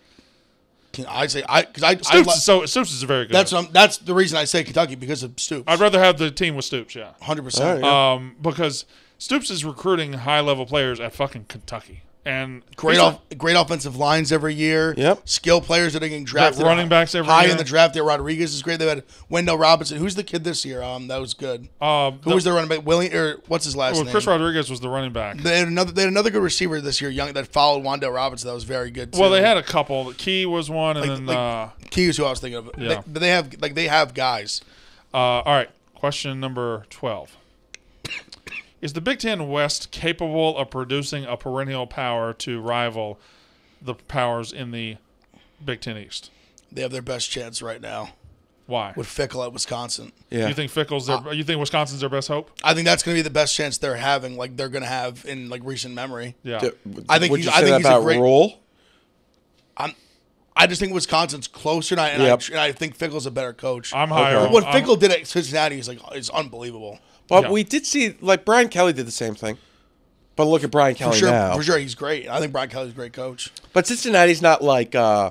Speaker 3: Can I say I because I, I
Speaker 1: Stoops
Speaker 3: li-
Speaker 1: is so Stoops is a very good.
Speaker 3: that's what that's the reason I say Kentucky because of Stoops.
Speaker 1: I'd rather have the team with Stoops, yeah.
Speaker 3: Hundred percent.
Speaker 1: Um, because Stoops is recruiting high level players at fucking Kentucky, and
Speaker 3: Great,
Speaker 1: he's a-
Speaker 3: off, great offensive lines every year.
Speaker 2: Yep.
Speaker 3: Skill players that are getting drafted.
Speaker 1: running backs every
Speaker 3: high
Speaker 1: year.
Speaker 3: in the draft. There, Rodriguez is great. They had Wan'Dale Robinson. Who's the kid this year? Um, that was good.
Speaker 1: Um,
Speaker 3: Who was their running back? Willie or what's his last
Speaker 1: well,
Speaker 3: name?
Speaker 1: Chris Rodriguez was the running back.
Speaker 3: They had another. They had another good receiver this year, young that followed Wan'Dale Robinson. That was very good. Too.
Speaker 1: Well, they had a couple. The Key was one, and
Speaker 3: Like-
Speaker 1: then
Speaker 3: like-
Speaker 1: uh,
Speaker 3: Key is who I was thinking of.
Speaker 1: Yeah.
Speaker 3: They, but they have like they have guys.
Speaker 1: uh, all right. Question number twelve: Is the Big Ten West capable of producing a perennial power to rival the powers in the Big Ten East?
Speaker 3: They have their best chance right now
Speaker 1: Why?
Speaker 3: with Fickell at Wisconsin.
Speaker 2: Yeah.
Speaker 1: You think Fickell's their? Uh, you think Wisconsin's their best hope?
Speaker 3: I think that's going to be the best chance they're having. Like they're going to have in like recent memory.
Speaker 1: Yeah.
Speaker 2: D-
Speaker 3: I think
Speaker 2: would
Speaker 3: he's-
Speaker 2: you
Speaker 3: I think
Speaker 2: that
Speaker 3: he's a great-
Speaker 2: Roll?
Speaker 3: I just think Wisconsin's closer, and I, and,
Speaker 2: Yep.
Speaker 3: I, and I think Fickell's a better coach.
Speaker 1: I'm higher.
Speaker 2: Okay.
Speaker 1: on-
Speaker 3: what
Speaker 1: I'm-
Speaker 3: Fickell did at Cincinnati is like is unbelievable.
Speaker 2: But
Speaker 1: Yeah.
Speaker 2: we did see like Brian Kelly did the same thing. But look at Brian
Speaker 3: For
Speaker 2: Kelly
Speaker 3: sure,
Speaker 2: now.
Speaker 3: for sure, he's great. I think Brian Kelly's a great coach.
Speaker 2: But Cincinnati's not like uh,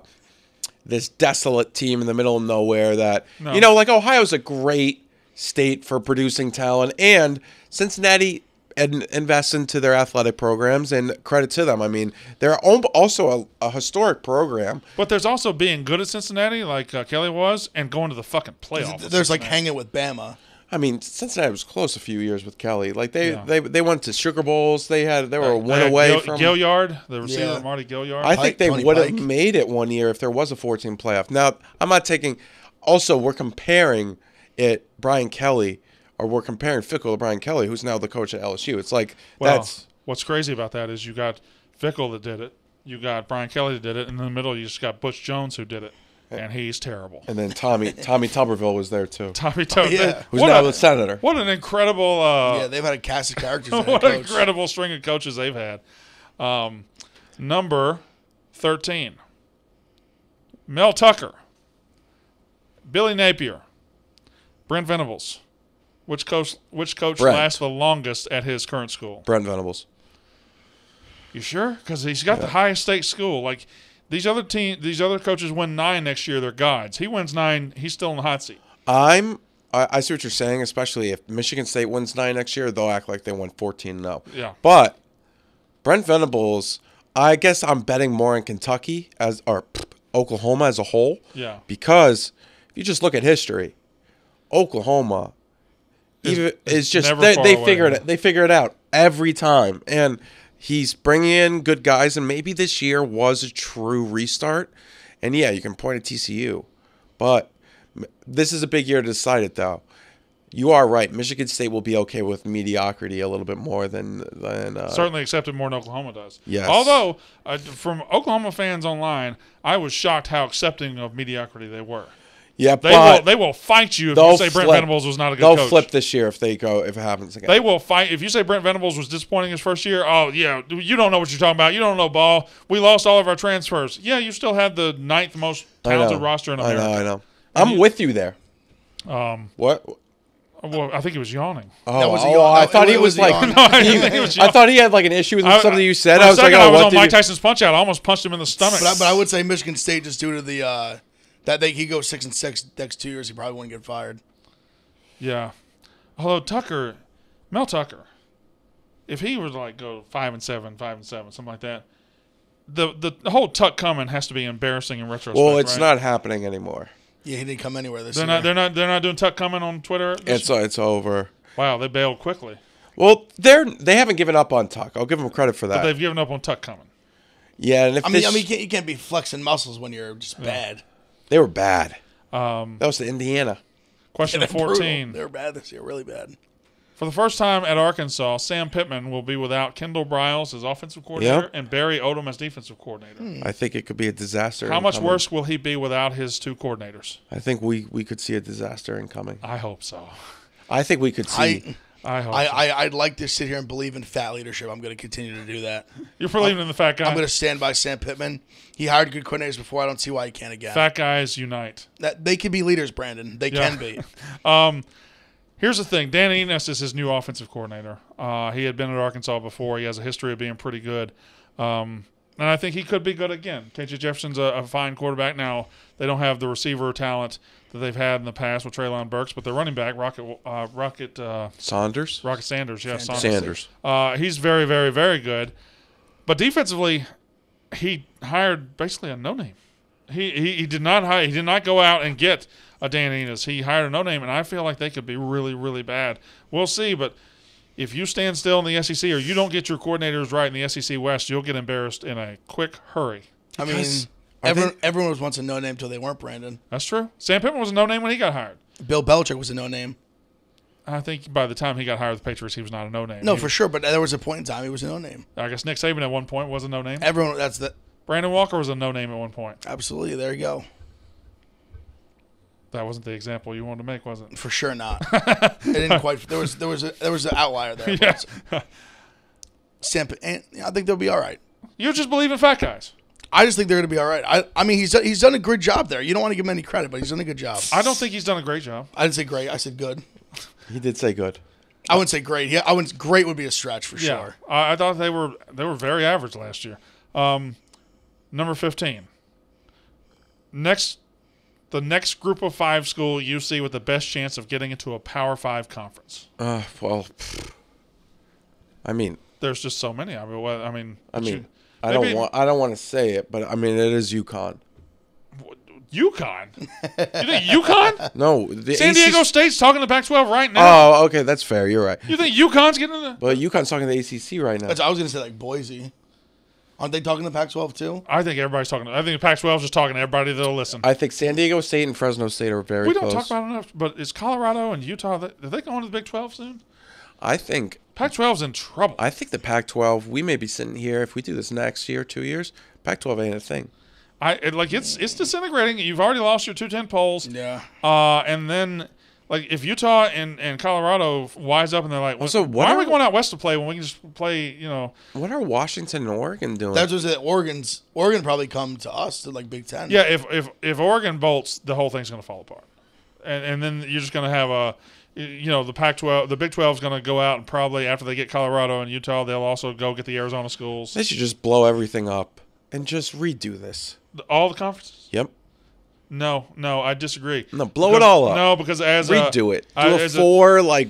Speaker 2: this desolate team in the middle of nowhere that
Speaker 1: No.
Speaker 2: you know, like Ohio's a great state for producing talent, and Cincinnati in, invests into their athletic programs, and credit to them. I mean, they're al- also a, a historic program.
Speaker 1: But there's also being good at Cincinnati, like uh, Kelly was, and going to the fucking playoff. with
Speaker 3: There's like
Speaker 1: Cincinnati.
Speaker 3: hanging with Bama.
Speaker 2: I mean, Cincinnati was close a few years with Kelly. Like they
Speaker 1: Yeah.
Speaker 2: they, they went to Sugar Bowls. They had they were uh,
Speaker 1: a
Speaker 2: uh,
Speaker 1: They
Speaker 2: away
Speaker 1: Gil-
Speaker 2: from.
Speaker 1: Gilyard, the receiver,
Speaker 3: Yeah.
Speaker 1: Mardy Gilyard.
Speaker 2: I
Speaker 3: Pike,
Speaker 2: think they would have made it one year if there was a 14 playoff. Now, I'm not taking. Also, we're comparing it Brian Kelly, or we're comparing Fickell to Brian Kelly, who's now the coach at LSU. It's like
Speaker 1: well,
Speaker 2: that's
Speaker 1: what's crazy about that is you got Fickell that did it, you got Brian Kelly that did it, and in the middle you just got Butch Jones who did it, and he's terrible.
Speaker 2: and then Tommy Tommy Tuberville was there too,
Speaker 1: Tommy Toe,
Speaker 3: yeah.
Speaker 2: who's
Speaker 1: what,
Speaker 2: now
Speaker 1: a,
Speaker 2: the senator.
Speaker 1: what an incredible, uh,
Speaker 3: yeah, they've had a cast of characters.
Speaker 1: what an incredible string of coaches they've had. Um, number thirteen, Mel Tucker, Billy Napier, Brent Venables. Which coach? Which coach
Speaker 2: Brent.
Speaker 1: lasts the longest at his current school?
Speaker 2: Brent Venables.
Speaker 1: You sure? Because he's got the highest stakes school. Like these other team, these other coaches win nine next year. They're gods. He wins nine. He's still in the hot seat.
Speaker 2: I'm. I, I see what you're saying, especially if Michigan State wins nine next year, they'll act like they won 14 0.
Speaker 1: Yeah.
Speaker 2: But Brent Venables, I guess I'm betting more in Kentucky as or Oklahoma as a whole.
Speaker 1: Yeah.
Speaker 2: Because if you just look at history, Oklahoma
Speaker 1: Is-
Speaker 2: even
Speaker 1: is
Speaker 2: just they, they
Speaker 1: away.
Speaker 2: figured it they figure it out every time and he's bringing in good guys and maybe this year was a true restart and yeah you can point at TCU but this is a big year to decide it though you are right Michigan State will be okay with mediocrity a little bit more than than uh,
Speaker 1: Certainly accepted more than Oklahoma does.
Speaker 2: Yes.
Speaker 1: Although uh, from Oklahoma fans online, I was shocked how accepting of mediocrity they were.
Speaker 2: Yeah
Speaker 1: They
Speaker 2: but
Speaker 1: will. They will fight you if
Speaker 2: they'll
Speaker 1: you say Brent
Speaker 2: flip.
Speaker 1: Venables was not a good
Speaker 2: they'll
Speaker 1: coach.
Speaker 2: flip this year if they go if it happens again
Speaker 1: They will fight if you say Brent Venables was disappointing his first year. Oh yeah, you don't know what you're talking about. You don't know ball. We lost all of our transfers. Yeah, you still had the ninth most
Speaker 2: I know.
Speaker 1: talented roster in
Speaker 2: I know I know I'm with you there
Speaker 1: Um,
Speaker 2: what
Speaker 1: well, I think he was yawning.
Speaker 2: Oh,
Speaker 3: That was a
Speaker 2: oh,
Speaker 3: yawn.
Speaker 2: I thought
Speaker 3: it
Speaker 2: he was
Speaker 3: was
Speaker 2: like.
Speaker 1: No, I didn't think it was
Speaker 2: I thought he had like an issue with
Speaker 1: I-
Speaker 2: something you said.
Speaker 1: for
Speaker 2: I
Speaker 1: a
Speaker 2: was like, oh,
Speaker 1: I was
Speaker 2: what
Speaker 1: on Mike? Tyson's punch out. I almost punched him in the stomach.
Speaker 3: But I, but I would say Michigan State just due to the uh, that they he goes six and six next two years, he probably wouldn't get fired.
Speaker 1: yeah. Although Tucker, Mel Tucker, if he were to like go five and seven, five and seven, something like that, the the, the whole Tuck coming has to be embarrassing in retrospect.
Speaker 2: Well, it's
Speaker 1: right?
Speaker 2: not happening anymore.
Speaker 3: Yeah, he didn't come anywhere this
Speaker 1: They're
Speaker 3: year.
Speaker 1: not. They're not. They're not doing Tuck coming on Twitter. this-
Speaker 2: It's it's over.
Speaker 1: wow, they bailed quickly.
Speaker 2: Well, they're they haven't given up on Tuck. I'll give them credit for
Speaker 1: But
Speaker 2: that.
Speaker 1: they've given up on Tuck coming.
Speaker 2: Yeah, and if
Speaker 3: I mean,
Speaker 2: this,
Speaker 3: I mean, you can't, you can't be flexing muscles when you're just bad.
Speaker 2: They were bad.
Speaker 1: Um,
Speaker 2: That was the Indiana.
Speaker 1: question
Speaker 3: They're brutal.
Speaker 1: fourteen.
Speaker 3: They were bad this year, really bad.
Speaker 1: For the first time at Arkansas, Sam Pittman will be without Kendall Briles as offensive coordinator
Speaker 2: Yep.
Speaker 1: and Barry Odom as defensive coordinator.
Speaker 3: Hmm.
Speaker 2: I think it could be a disaster.
Speaker 1: How much
Speaker 2: incoming.
Speaker 1: worse will he be without his two coordinators?
Speaker 2: I think we we could see a disaster incoming.
Speaker 1: I hope so.
Speaker 2: I think we could see.
Speaker 3: I,
Speaker 1: I hope
Speaker 3: I,
Speaker 1: so.
Speaker 3: I, I'd like to sit here and believe in fat leadership. I'm going to continue to do that.
Speaker 1: You're believing in the fat guy.
Speaker 3: I'm going to stand by Sam Pittman. He hired good coordinators before. I don't see why he can't again.
Speaker 1: Fat guys unite.
Speaker 3: that they can be leaders, Brandon. They
Speaker 1: Yeah.
Speaker 3: can be.
Speaker 1: um, Here's the thing: Dan Enos is his new offensive coordinator. Uh, he had been at Arkansas before. He has a history of being pretty good, um, and I think he could be good again. KJ Jefferson's a, a fine quarterback. Now they don't have the receiver talent that they've had in the past with Treylon Burks, but their running back Rocket uh, Rocket uh,
Speaker 2: Saunders,
Speaker 1: Rocket Sanders, yeah, Saunders.
Speaker 2: Sanders.
Speaker 1: Uh, he's very, very, very good. But defensively, he hired basically a no name. He, he he did not hire, he did not go out and get a Dan Enos. He hired a no name, and I feel like they could be really really bad. We'll see, but if you stand still in the SEC or you don't get your coordinators right in the SEC West, you'll get embarrassed in a quick hurry.
Speaker 3: I mean,
Speaker 2: Because I
Speaker 3: everyone,
Speaker 2: think-
Speaker 3: everyone was once a no name until they weren't Brandon.
Speaker 1: That's true. Sam Pittman was a no name when he got hired.
Speaker 3: Bill Belichick was a no name.
Speaker 1: I think by the time he got hired with the Patriots, he was not a no name.
Speaker 3: No, for sure. But there was a point in time he was a no name.
Speaker 1: I guess Nick Saban at one point was a no name.
Speaker 3: Everyone, that's the
Speaker 1: Brandon Walker was a no name at one point.
Speaker 3: absolutely. There you go.
Speaker 1: That wasn't the example you wanted to make, was it?
Speaker 3: For sure not. it didn't quite. There was there was a, there was an outlier there.
Speaker 1: Yeah.
Speaker 3: Sam, and I think they'll be all right.
Speaker 1: you just believe in fat guys.
Speaker 3: I just think they're going to be all right. I, I mean, he's done, he's done a good job there. You don't want to give him any credit, but he's done a good job.
Speaker 1: I don't think he's done a great job.
Speaker 3: I didn't say great. I said good.
Speaker 2: He did say good.
Speaker 3: I wouldn't say great. Yeah, I wouldn't. Great would be a stretch for
Speaker 1: Yeah,
Speaker 3: sure.
Speaker 1: I, I thought they were they were very average last year. Um, number fifteen. Next, the next group of five school you see with the best chance of getting into a Power Five conference.
Speaker 2: Uh, well. I mean,
Speaker 1: There's just so many. I mean, what, I mean,
Speaker 2: I mean,
Speaker 1: you-
Speaker 2: I don't want, I don't want to say it, but I mean, it is UConn.
Speaker 1: UConn. you think UConn?
Speaker 2: No, the
Speaker 1: San
Speaker 2: ACC
Speaker 1: Diego State's talking to Pac-12 right now.
Speaker 2: Oh, okay, that's fair. You're right.
Speaker 1: you think UConn's getting into?
Speaker 2: But UConn's talking to the ACC right now.
Speaker 3: That's, I was going to say like Boise. Aren't they talking to Pac-12 too?
Speaker 1: I think everybody's talking. I think Pac-12 is just talking to everybody that'll listen.
Speaker 2: I think San Diego State and Fresno State are very
Speaker 1: we don't
Speaker 2: close.
Speaker 1: talk about it enough, but is Colorado and Utah? Are they going to the Big 12 soon?
Speaker 2: I think
Speaker 1: Pac-12's in trouble.
Speaker 2: I think the Pac-12. We may be sitting here if we do this next year, two years. Pac-12 ain't a thing.
Speaker 1: I it, like it's it's disintegrating. You've already lost your two ten polls,
Speaker 3: Yeah.
Speaker 1: uh, and then like if Utah and, and Colorado wise up and they're like,
Speaker 2: Also,
Speaker 1: why
Speaker 2: what
Speaker 1: are we going out west to play when we can just play? You know,
Speaker 2: What are Washington and Oregon doing?
Speaker 3: That's what it. Oregon's Oregon probably come to us to like Big Ten.
Speaker 1: yeah. If if if Oregon bolts, the whole thing's going to fall apart, and and then you're just going to have a. You know the Pac-12, the Big 12 is going to go out and probably after they get Colorado and Utah, they'll also go get the Arizona schools,
Speaker 2: they should just blow everything up and just redo this.
Speaker 1: all the conferences.
Speaker 2: Yep.
Speaker 1: No, no, I disagree.
Speaker 2: No, blow it all up.
Speaker 1: No, because as a,
Speaker 2: Redo it. Do
Speaker 1: I-
Speaker 2: a
Speaker 1: as a-
Speaker 2: like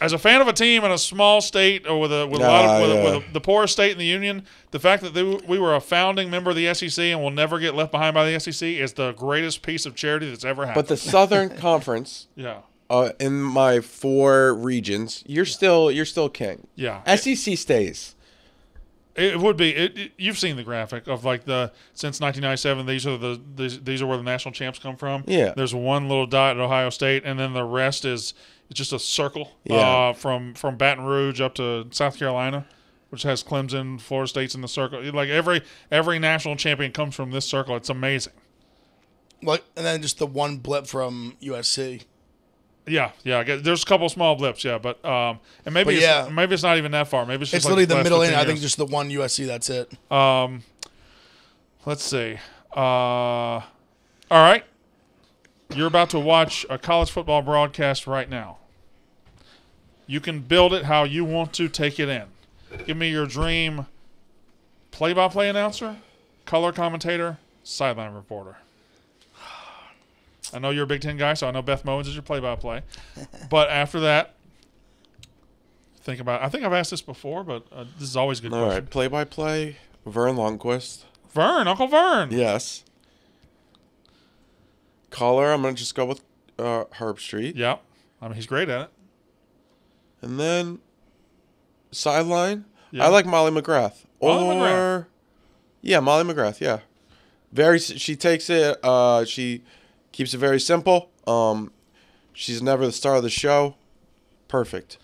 Speaker 1: as a fan of a team in a small state or with a with a lot of with, a-
Speaker 2: yeah.
Speaker 1: with a- the poorest state in the union, the fact that they, we were a founding member of the SEC and will never get left behind by the SEC is the greatest piece of charity that's ever happened.
Speaker 2: But the Southern Conference,
Speaker 1: yeah,
Speaker 2: uh, in my four regions, you're still you're still king.
Speaker 1: yeah,
Speaker 2: SEC stays.
Speaker 1: it, it would be. It, it- you've seen the graphic of like the since 1997. These are the these, these are where the national champs come from.
Speaker 2: Yeah.
Speaker 1: there's one little dot at Ohio State, and then the rest is it's just a circle.
Speaker 2: Yeah.
Speaker 1: uh, from from Baton Rouge up to South Carolina. Which has Clemson, Florida State's in the circle. Like every every national champion comes from this circle. It's amazing.
Speaker 3: Like, and then just the one blip from USC.
Speaker 1: Yeah, yeah. I guess There's a couple small blips, yeah, but um, and maybe
Speaker 3: But
Speaker 1: it's,
Speaker 3: yeah.
Speaker 1: maybe it's not even that far. Maybe it's just
Speaker 3: It's
Speaker 1: like
Speaker 3: literally the
Speaker 1: last
Speaker 3: middle
Speaker 1: 15
Speaker 3: end. I think
Speaker 1: years.
Speaker 3: just the one USC. That's it.
Speaker 1: Um, let's see. Uh, all right, you're about to watch a college football broadcast right now. You can build it how you want to take it in. Give me your dream play-by-play announcer, color commentator, sideline reporter. I know you're a Big Ten guy, so I know Beth Mowins is your play-by-play. but after that, think about. I think I've asked this before, but uh, this is always a good
Speaker 2: All
Speaker 1: question.
Speaker 2: right, play by play. Verne Lundquist.
Speaker 1: Vern, Uncle Vern.
Speaker 2: Yes. Caller, I'm gonna just go with uh, Herbstreit,
Speaker 1: Yeah. I mean, he's great at it.
Speaker 2: and then sideline.
Speaker 1: Yeah.
Speaker 2: I like Molly McGrath.
Speaker 1: Molly
Speaker 2: or
Speaker 1: McGrath.
Speaker 2: yeah, Molly McGrath. Yeah, very. She takes it. Uh, she keeps it very simple. Um, she's never the star of the show. Perfect.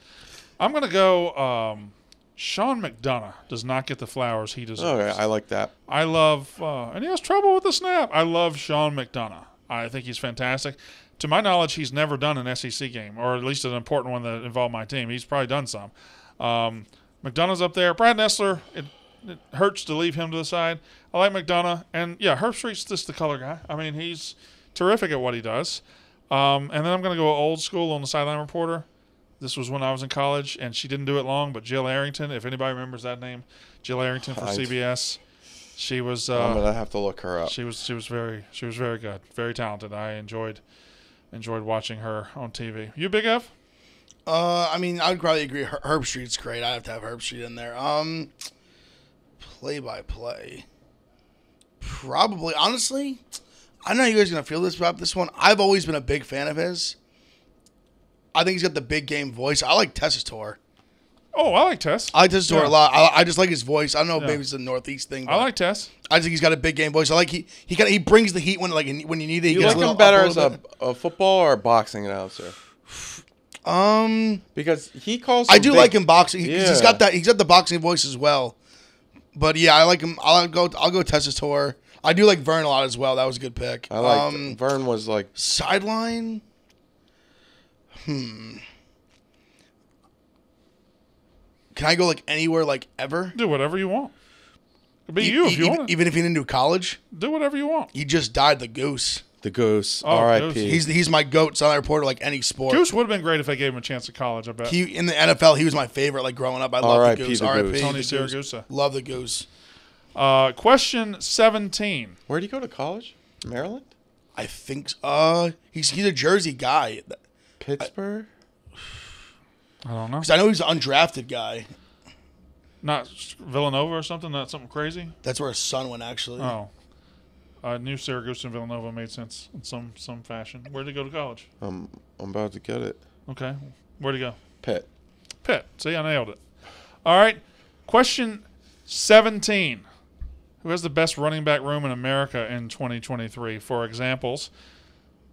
Speaker 1: I'm going to go. Um, Sean McDonough does not get the flowers he deserves.
Speaker 2: Okay, I like that.
Speaker 1: I love, uh, and he has trouble with the snap. I love Sean McDonough. I think he's fantastic. To my knowledge, he's never done an SEC game, or at least an important one that involved my team. He's probably done some. Um, McDonough's up there. Brad Nessler, it, it hurts to leave him to the side. I like McDonough, and yeah, Herbstreit's just the color guy. I mean, he's terrific at what he does. Um, and then I'm going to go old school on the sideline reporter. This was when I was in college, and she didn't do it long. But Jill Arrington, if anybody remembers that name, Jill Arrington for
Speaker 2: I-
Speaker 1: CBS. She was
Speaker 2: I'm
Speaker 1: uh,
Speaker 2: gonna have to look her up.
Speaker 1: she was she was very she was very good, very talented. I enjoyed enjoyed watching her on TV. You Big Ev?
Speaker 3: Uh, I mean, I would probably agree. Her- Herbstreit's great. I have to have Herbstreit in there. Um, play by play. Probably, honestly, I know you guys are gonna feel this about this one. I've always been a big fan of his. I think he's got the big game voice. I like Tessitore.
Speaker 1: Oh, I like Tess.
Speaker 3: I like Tessitore
Speaker 1: Yeah.
Speaker 3: a lot. I, I just like his voice. I don't know if
Speaker 1: Yeah.
Speaker 3: maybe it's a Northeast thing. But
Speaker 1: I like Tess.
Speaker 3: I think he's got a big game voice. I like he he kind of he brings the heat when like when you need it. He
Speaker 2: You
Speaker 3: gets
Speaker 2: like
Speaker 3: a little
Speaker 2: him better
Speaker 3: up
Speaker 2: as a, a football or a boxing announcer?
Speaker 3: um.
Speaker 2: Because he calls.
Speaker 3: I do
Speaker 2: big-
Speaker 3: like him boxing. He, has got that. He's got the boxing voice as well. But yeah, I like him. I'll go. I'll go Tessitore. I do like Vern a lot as well. That was a good pick.
Speaker 2: I like
Speaker 3: um,
Speaker 2: Vern was like
Speaker 3: sideline. Hmm. Can I go like anywhere, like ever?
Speaker 1: Do whatever you want. It'd be
Speaker 3: E-
Speaker 1: you
Speaker 3: e-
Speaker 1: if you
Speaker 3: even,
Speaker 1: want.
Speaker 3: even if he didn't do college,
Speaker 1: Do whatever you want.
Speaker 3: he just died. The goose.
Speaker 2: the goose.
Speaker 1: Oh,
Speaker 2: R.I.P.
Speaker 3: He's he's my goat Sunday reporter, like any sport.
Speaker 1: Goose would have been great if I gave him a chance at college. I bet.
Speaker 3: He in the NFL, he was my favorite. Like growing up, I love
Speaker 2: R.I.P.
Speaker 3: the goose.
Speaker 2: the
Speaker 3: R.I.P.
Speaker 2: Goose.
Speaker 1: Tony. Siragusa.
Speaker 3: Love the goose.
Speaker 1: Uh, question seventeen.
Speaker 2: Where would he go to college? Maryland,
Speaker 3: I think. Uh, he's he's a Jersey guy.
Speaker 2: Pittsburgh.
Speaker 1: I don't know.
Speaker 3: 'Cause I know he's an undrafted guy.
Speaker 1: Not Villanova or something. Not something crazy.
Speaker 3: That's where his son went actually.
Speaker 1: Oh. I knew Syracuse and Villanova made sense in some some fashion. Where'd he go to college?
Speaker 2: I'm I'm about to get it.
Speaker 1: Okay. Where'd he go?
Speaker 2: Pitt.
Speaker 1: Pitt. See, I nailed it. All right. Question 17. Who has the best running back room in America in 2023? For examples,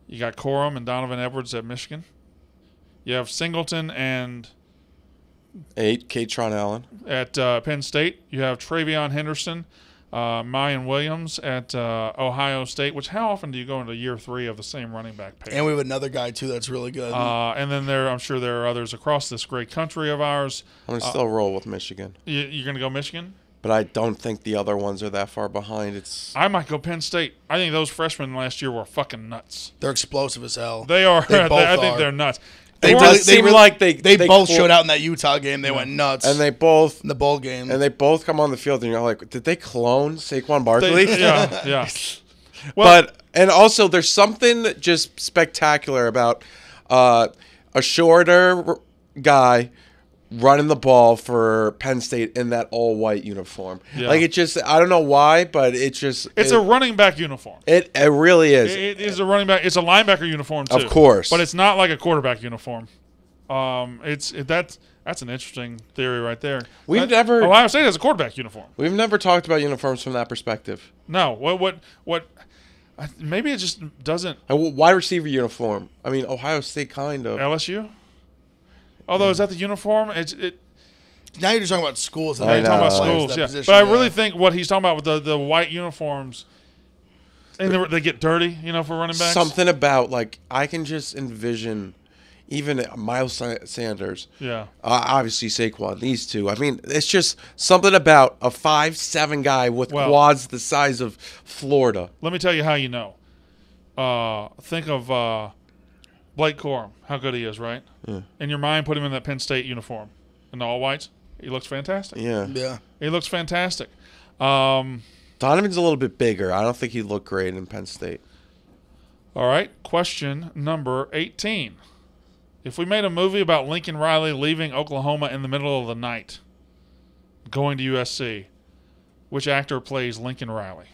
Speaker 1: you got Corum and Donovan Edwards at Michigan. You have Singleton and
Speaker 2: Eight. Kaytron Allen.
Speaker 1: at uh, Penn State. You have TreVeyon Henderson, uh, Miyan Williams at uh, Ohio State. Which how often do you go into year three of the same running back pair?
Speaker 3: And we have another guy too that's really good.
Speaker 1: uh, and then there, I'm sure there are others across this great country of ours.
Speaker 2: I'm gonna still roll with Michigan,
Speaker 1: You, you're going to go Michigan?
Speaker 2: But I don't think the other ones are that far behind. It's
Speaker 1: I might go Penn State. I think those freshmen last year were fucking nuts.
Speaker 3: They're explosive as hell.
Speaker 1: They are.
Speaker 3: They both
Speaker 1: I think
Speaker 3: are.
Speaker 1: they're nuts.
Speaker 3: They
Speaker 1: Corum-
Speaker 2: does
Speaker 3: really-
Speaker 2: seem
Speaker 3: really-
Speaker 2: like they
Speaker 3: they, both
Speaker 2: cl-
Speaker 3: showed out in that Utah game. They went nuts.
Speaker 2: and they both
Speaker 3: in the bowl game.
Speaker 2: and they both come on the field, and you're like, did they clone Saquon Barkley?
Speaker 1: they- yeah, yeah. Well,
Speaker 2: but and also there's something just spectacular about uh, a shorter guy running the ball for Penn State in that all white uniform.
Speaker 1: Yeah.
Speaker 2: Like it just I don't know why, but it just
Speaker 1: it's
Speaker 2: it,
Speaker 1: a running back uniform.
Speaker 2: it it really is.
Speaker 1: It is a running back. It's a linebacker uniform too.
Speaker 2: Of course.
Speaker 1: but it's not like a quarterback uniform. Um, it's it, that's that's an interesting theory right there.
Speaker 2: We've
Speaker 1: That-
Speaker 2: never-
Speaker 1: Ohio State has a quarterback uniform.
Speaker 2: We've never talked about uniforms from that perspective.
Speaker 1: No, what what what? Maybe it just doesn't
Speaker 2: A wide receiver uniform. I mean, Ohio State kind of.
Speaker 1: LSU. Although is that the uniform? It's it.
Speaker 3: now you're just talking about schools. and
Speaker 2: I
Speaker 1: You're talking about
Speaker 2: know.
Speaker 3: players
Speaker 1: schools,
Speaker 3: that
Speaker 1: yeah.
Speaker 3: position,
Speaker 1: but I
Speaker 3: yeah.
Speaker 1: really think what he's talking about with the, the white uniforms, and they, they get dirty, you know, for running backs.
Speaker 2: Something about like I can just envision, even Miles Sa- Sanders.
Speaker 1: Yeah.
Speaker 2: Uh, obviously Saquon, these two. I mean, it's just something about a five seven guy with
Speaker 1: Well-
Speaker 2: quads the size of Florida.
Speaker 1: Let me tell you how you know. Uh, think of uh, Blake Corum, how good he is, right? Yeah. In your mind, put him in that Penn State uniform, in the all whites. He looks fantastic.
Speaker 2: Yeah.
Speaker 3: Yeah.
Speaker 1: He looks fantastic. Um,
Speaker 2: Donovan's a little bit bigger. I don't think he'd look great in Penn State.
Speaker 1: all right, question number 18. If we made a movie about Lincoln Riley leaving Oklahoma in the middle of the night, going to USC, which actor plays Lincoln Riley?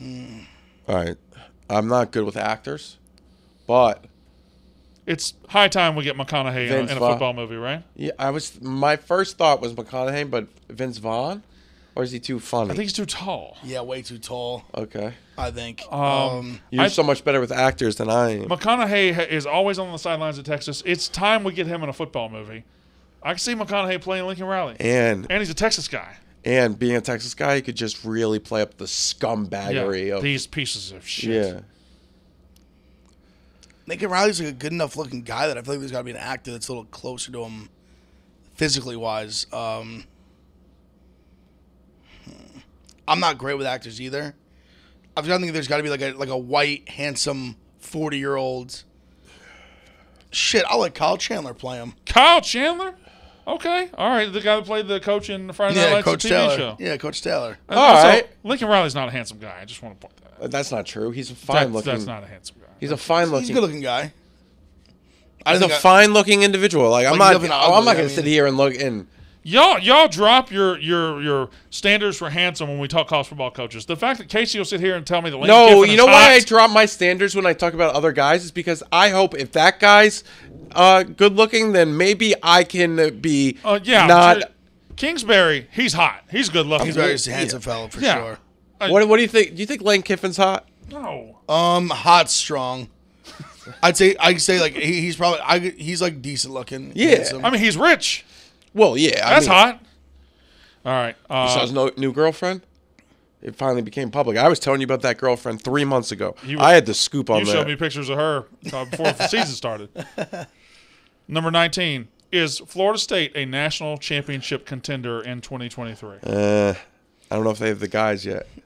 Speaker 2: All right. I'm not good with actors, but
Speaker 1: It's high time we get McConaughey in a,
Speaker 2: Vince
Speaker 1: in a
Speaker 2: Vaughn.
Speaker 1: football movie, right?
Speaker 2: yeah, I was my first thought was McConaughey, but Vince Vaughn, or is he too funny?
Speaker 1: I think he's too tall.
Speaker 3: Yeah, way too tall.
Speaker 2: okay.
Speaker 3: I think.
Speaker 1: Um,
Speaker 3: Um,
Speaker 2: You're
Speaker 1: I-
Speaker 2: so much better with actors than I am.
Speaker 1: McConaughey ha- is always on the sidelines of Texas. It's time we get him in a football movie. I can see McConaughey playing Lincoln Riley,
Speaker 2: and
Speaker 1: and he's a Texas guy.
Speaker 2: And being a Texas guy, he could just really play up the
Speaker 1: Yeah,
Speaker 2: scumbaggery of
Speaker 1: these pieces of shit.
Speaker 2: yeah.
Speaker 3: Lincoln Riley's like a good enough looking guy that I feel like there's got to be an actor that's a little closer to him, physically wise. Um, hmm. I'm not great with actors either. I've got to think there's got to be like a like a white, handsome, forty year old. Shit, I'll let Kyle Chandler play him.
Speaker 1: Kyle Chandler. Okay, all right. The guy that played the coach in the Friday Night
Speaker 3: Yeah,
Speaker 1: Lights
Speaker 3: Coach
Speaker 1: TV
Speaker 3: Taylor.
Speaker 1: show.
Speaker 3: Yeah, Coach Taylor.
Speaker 1: And
Speaker 2: All
Speaker 1: also,
Speaker 2: right.
Speaker 1: Lincoln Riley's not a handsome guy. I just want to point that out.
Speaker 2: That's not true. He's a fine
Speaker 1: That's,
Speaker 2: looking.
Speaker 1: that's not a handsome guy.
Speaker 2: He's a fine looking.
Speaker 3: He's a good looking guy. I
Speaker 2: He's a
Speaker 3: think I-
Speaker 2: fine looking individual. Like I'm
Speaker 3: Like,
Speaker 2: not.
Speaker 3: definitely not
Speaker 2: I'm not
Speaker 3: I
Speaker 2: gonna
Speaker 3: mean-
Speaker 2: sit here and look and
Speaker 1: Y'all, y'all drop your your your standards for handsome when we talk college football coaches. The fact that Kayce will sit here and tell me that Lane
Speaker 2: No,
Speaker 1: Kiffin
Speaker 2: you
Speaker 1: is
Speaker 2: know why I drop my standards when I talk about other guys is because I hope if that guy's uh, good looking, then maybe I can uh, be
Speaker 1: Uh, yeah,
Speaker 2: not.
Speaker 1: J- Kingsbury, he's hot. He's good looking.
Speaker 3: He's a handsome fellow for
Speaker 1: Yeah.
Speaker 3: sure.
Speaker 2: What, what do you think? Do you think Lane Kiffin's hot?
Speaker 1: No.
Speaker 3: Um, hot, strong. I'd say I'd say like he, he's probably I, he's like decent looking.
Speaker 2: Yeah.
Speaker 3: handsome.
Speaker 1: I mean, he's rich.
Speaker 2: Well, yeah, I
Speaker 1: That's
Speaker 2: mean,
Speaker 1: hot. All right.
Speaker 2: He
Speaker 1: Uh,
Speaker 2: saw his no, new girlfriend. It finally became public. I was telling you about that girlfriend three months ago.
Speaker 1: You-
Speaker 2: I had the scoop on
Speaker 1: you
Speaker 2: that.
Speaker 1: showed me pictures of her uh, before the season started. Number 19. Is Florida State a national championship contender in 2023?
Speaker 2: Uh, I don't know if they have the guys yet,
Speaker 1: They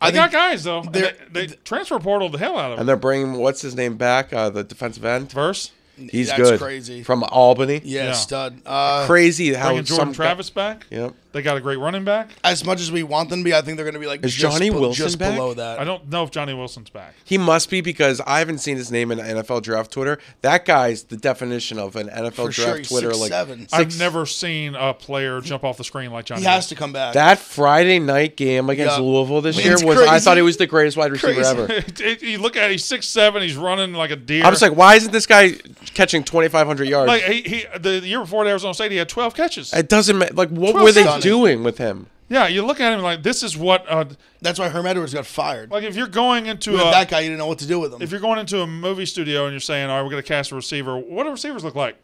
Speaker 3: I
Speaker 1: got guys, though.
Speaker 3: they're-
Speaker 1: They, they transfer portal the hell out of
Speaker 2: and
Speaker 1: them.
Speaker 2: they're bringing what's his name back, uh, the defensive end.
Speaker 1: Verse.
Speaker 2: He's
Speaker 3: That's
Speaker 2: good.
Speaker 3: crazy.
Speaker 2: from Albany.
Speaker 3: yeah,
Speaker 1: Yeah.
Speaker 3: stud. Uh,
Speaker 2: Crazy how
Speaker 1: Bringing Jordan
Speaker 2: some
Speaker 1: Travis back.
Speaker 2: Yep.
Speaker 1: They got a great running back.
Speaker 3: as much as we want them to be, I think they're going to be like
Speaker 2: Is
Speaker 3: just
Speaker 2: Johnny
Speaker 3: be-
Speaker 2: Wilson
Speaker 3: just
Speaker 2: back?
Speaker 3: below that.
Speaker 1: I don't know if Johnny Wilson's back.
Speaker 2: He must be because I haven't seen his name in NFL draft Twitter. That guy's the definition of an NFL
Speaker 3: For
Speaker 2: draft
Speaker 3: sure, he's
Speaker 2: Twitter.
Speaker 3: 6'7".
Speaker 2: like
Speaker 3: I've
Speaker 1: I've never seen a player jump off the screen like Johnny.
Speaker 3: he has
Speaker 1: Wilson.
Speaker 3: to come back.
Speaker 2: that Friday night game against
Speaker 3: Yeah.
Speaker 2: Louisville this
Speaker 3: It's
Speaker 2: year was. I
Speaker 3: crazy.
Speaker 2: thought he was the greatest wide receiver
Speaker 3: Crazy.
Speaker 2: ever.
Speaker 1: It- it- you look at it, he's six seven. He's running like a deer.
Speaker 2: I was like, why isn't this guy catching twenty five hundred yards?
Speaker 1: like he, he the year before at Arizona State, he had twelve catches.
Speaker 2: it doesn't ma- like what
Speaker 1: 12
Speaker 2: were they
Speaker 1: stunning.
Speaker 2: Doing with him?
Speaker 1: yeah, you look at him like this is what uh,
Speaker 3: That's why Herm Edwards got fired.
Speaker 1: like if you're going into a
Speaker 3: that guy, you didn't know what to do with him.
Speaker 1: if you're going into a movie studio and you're saying, all right, we're going to cast a receiver. What do receivers look like?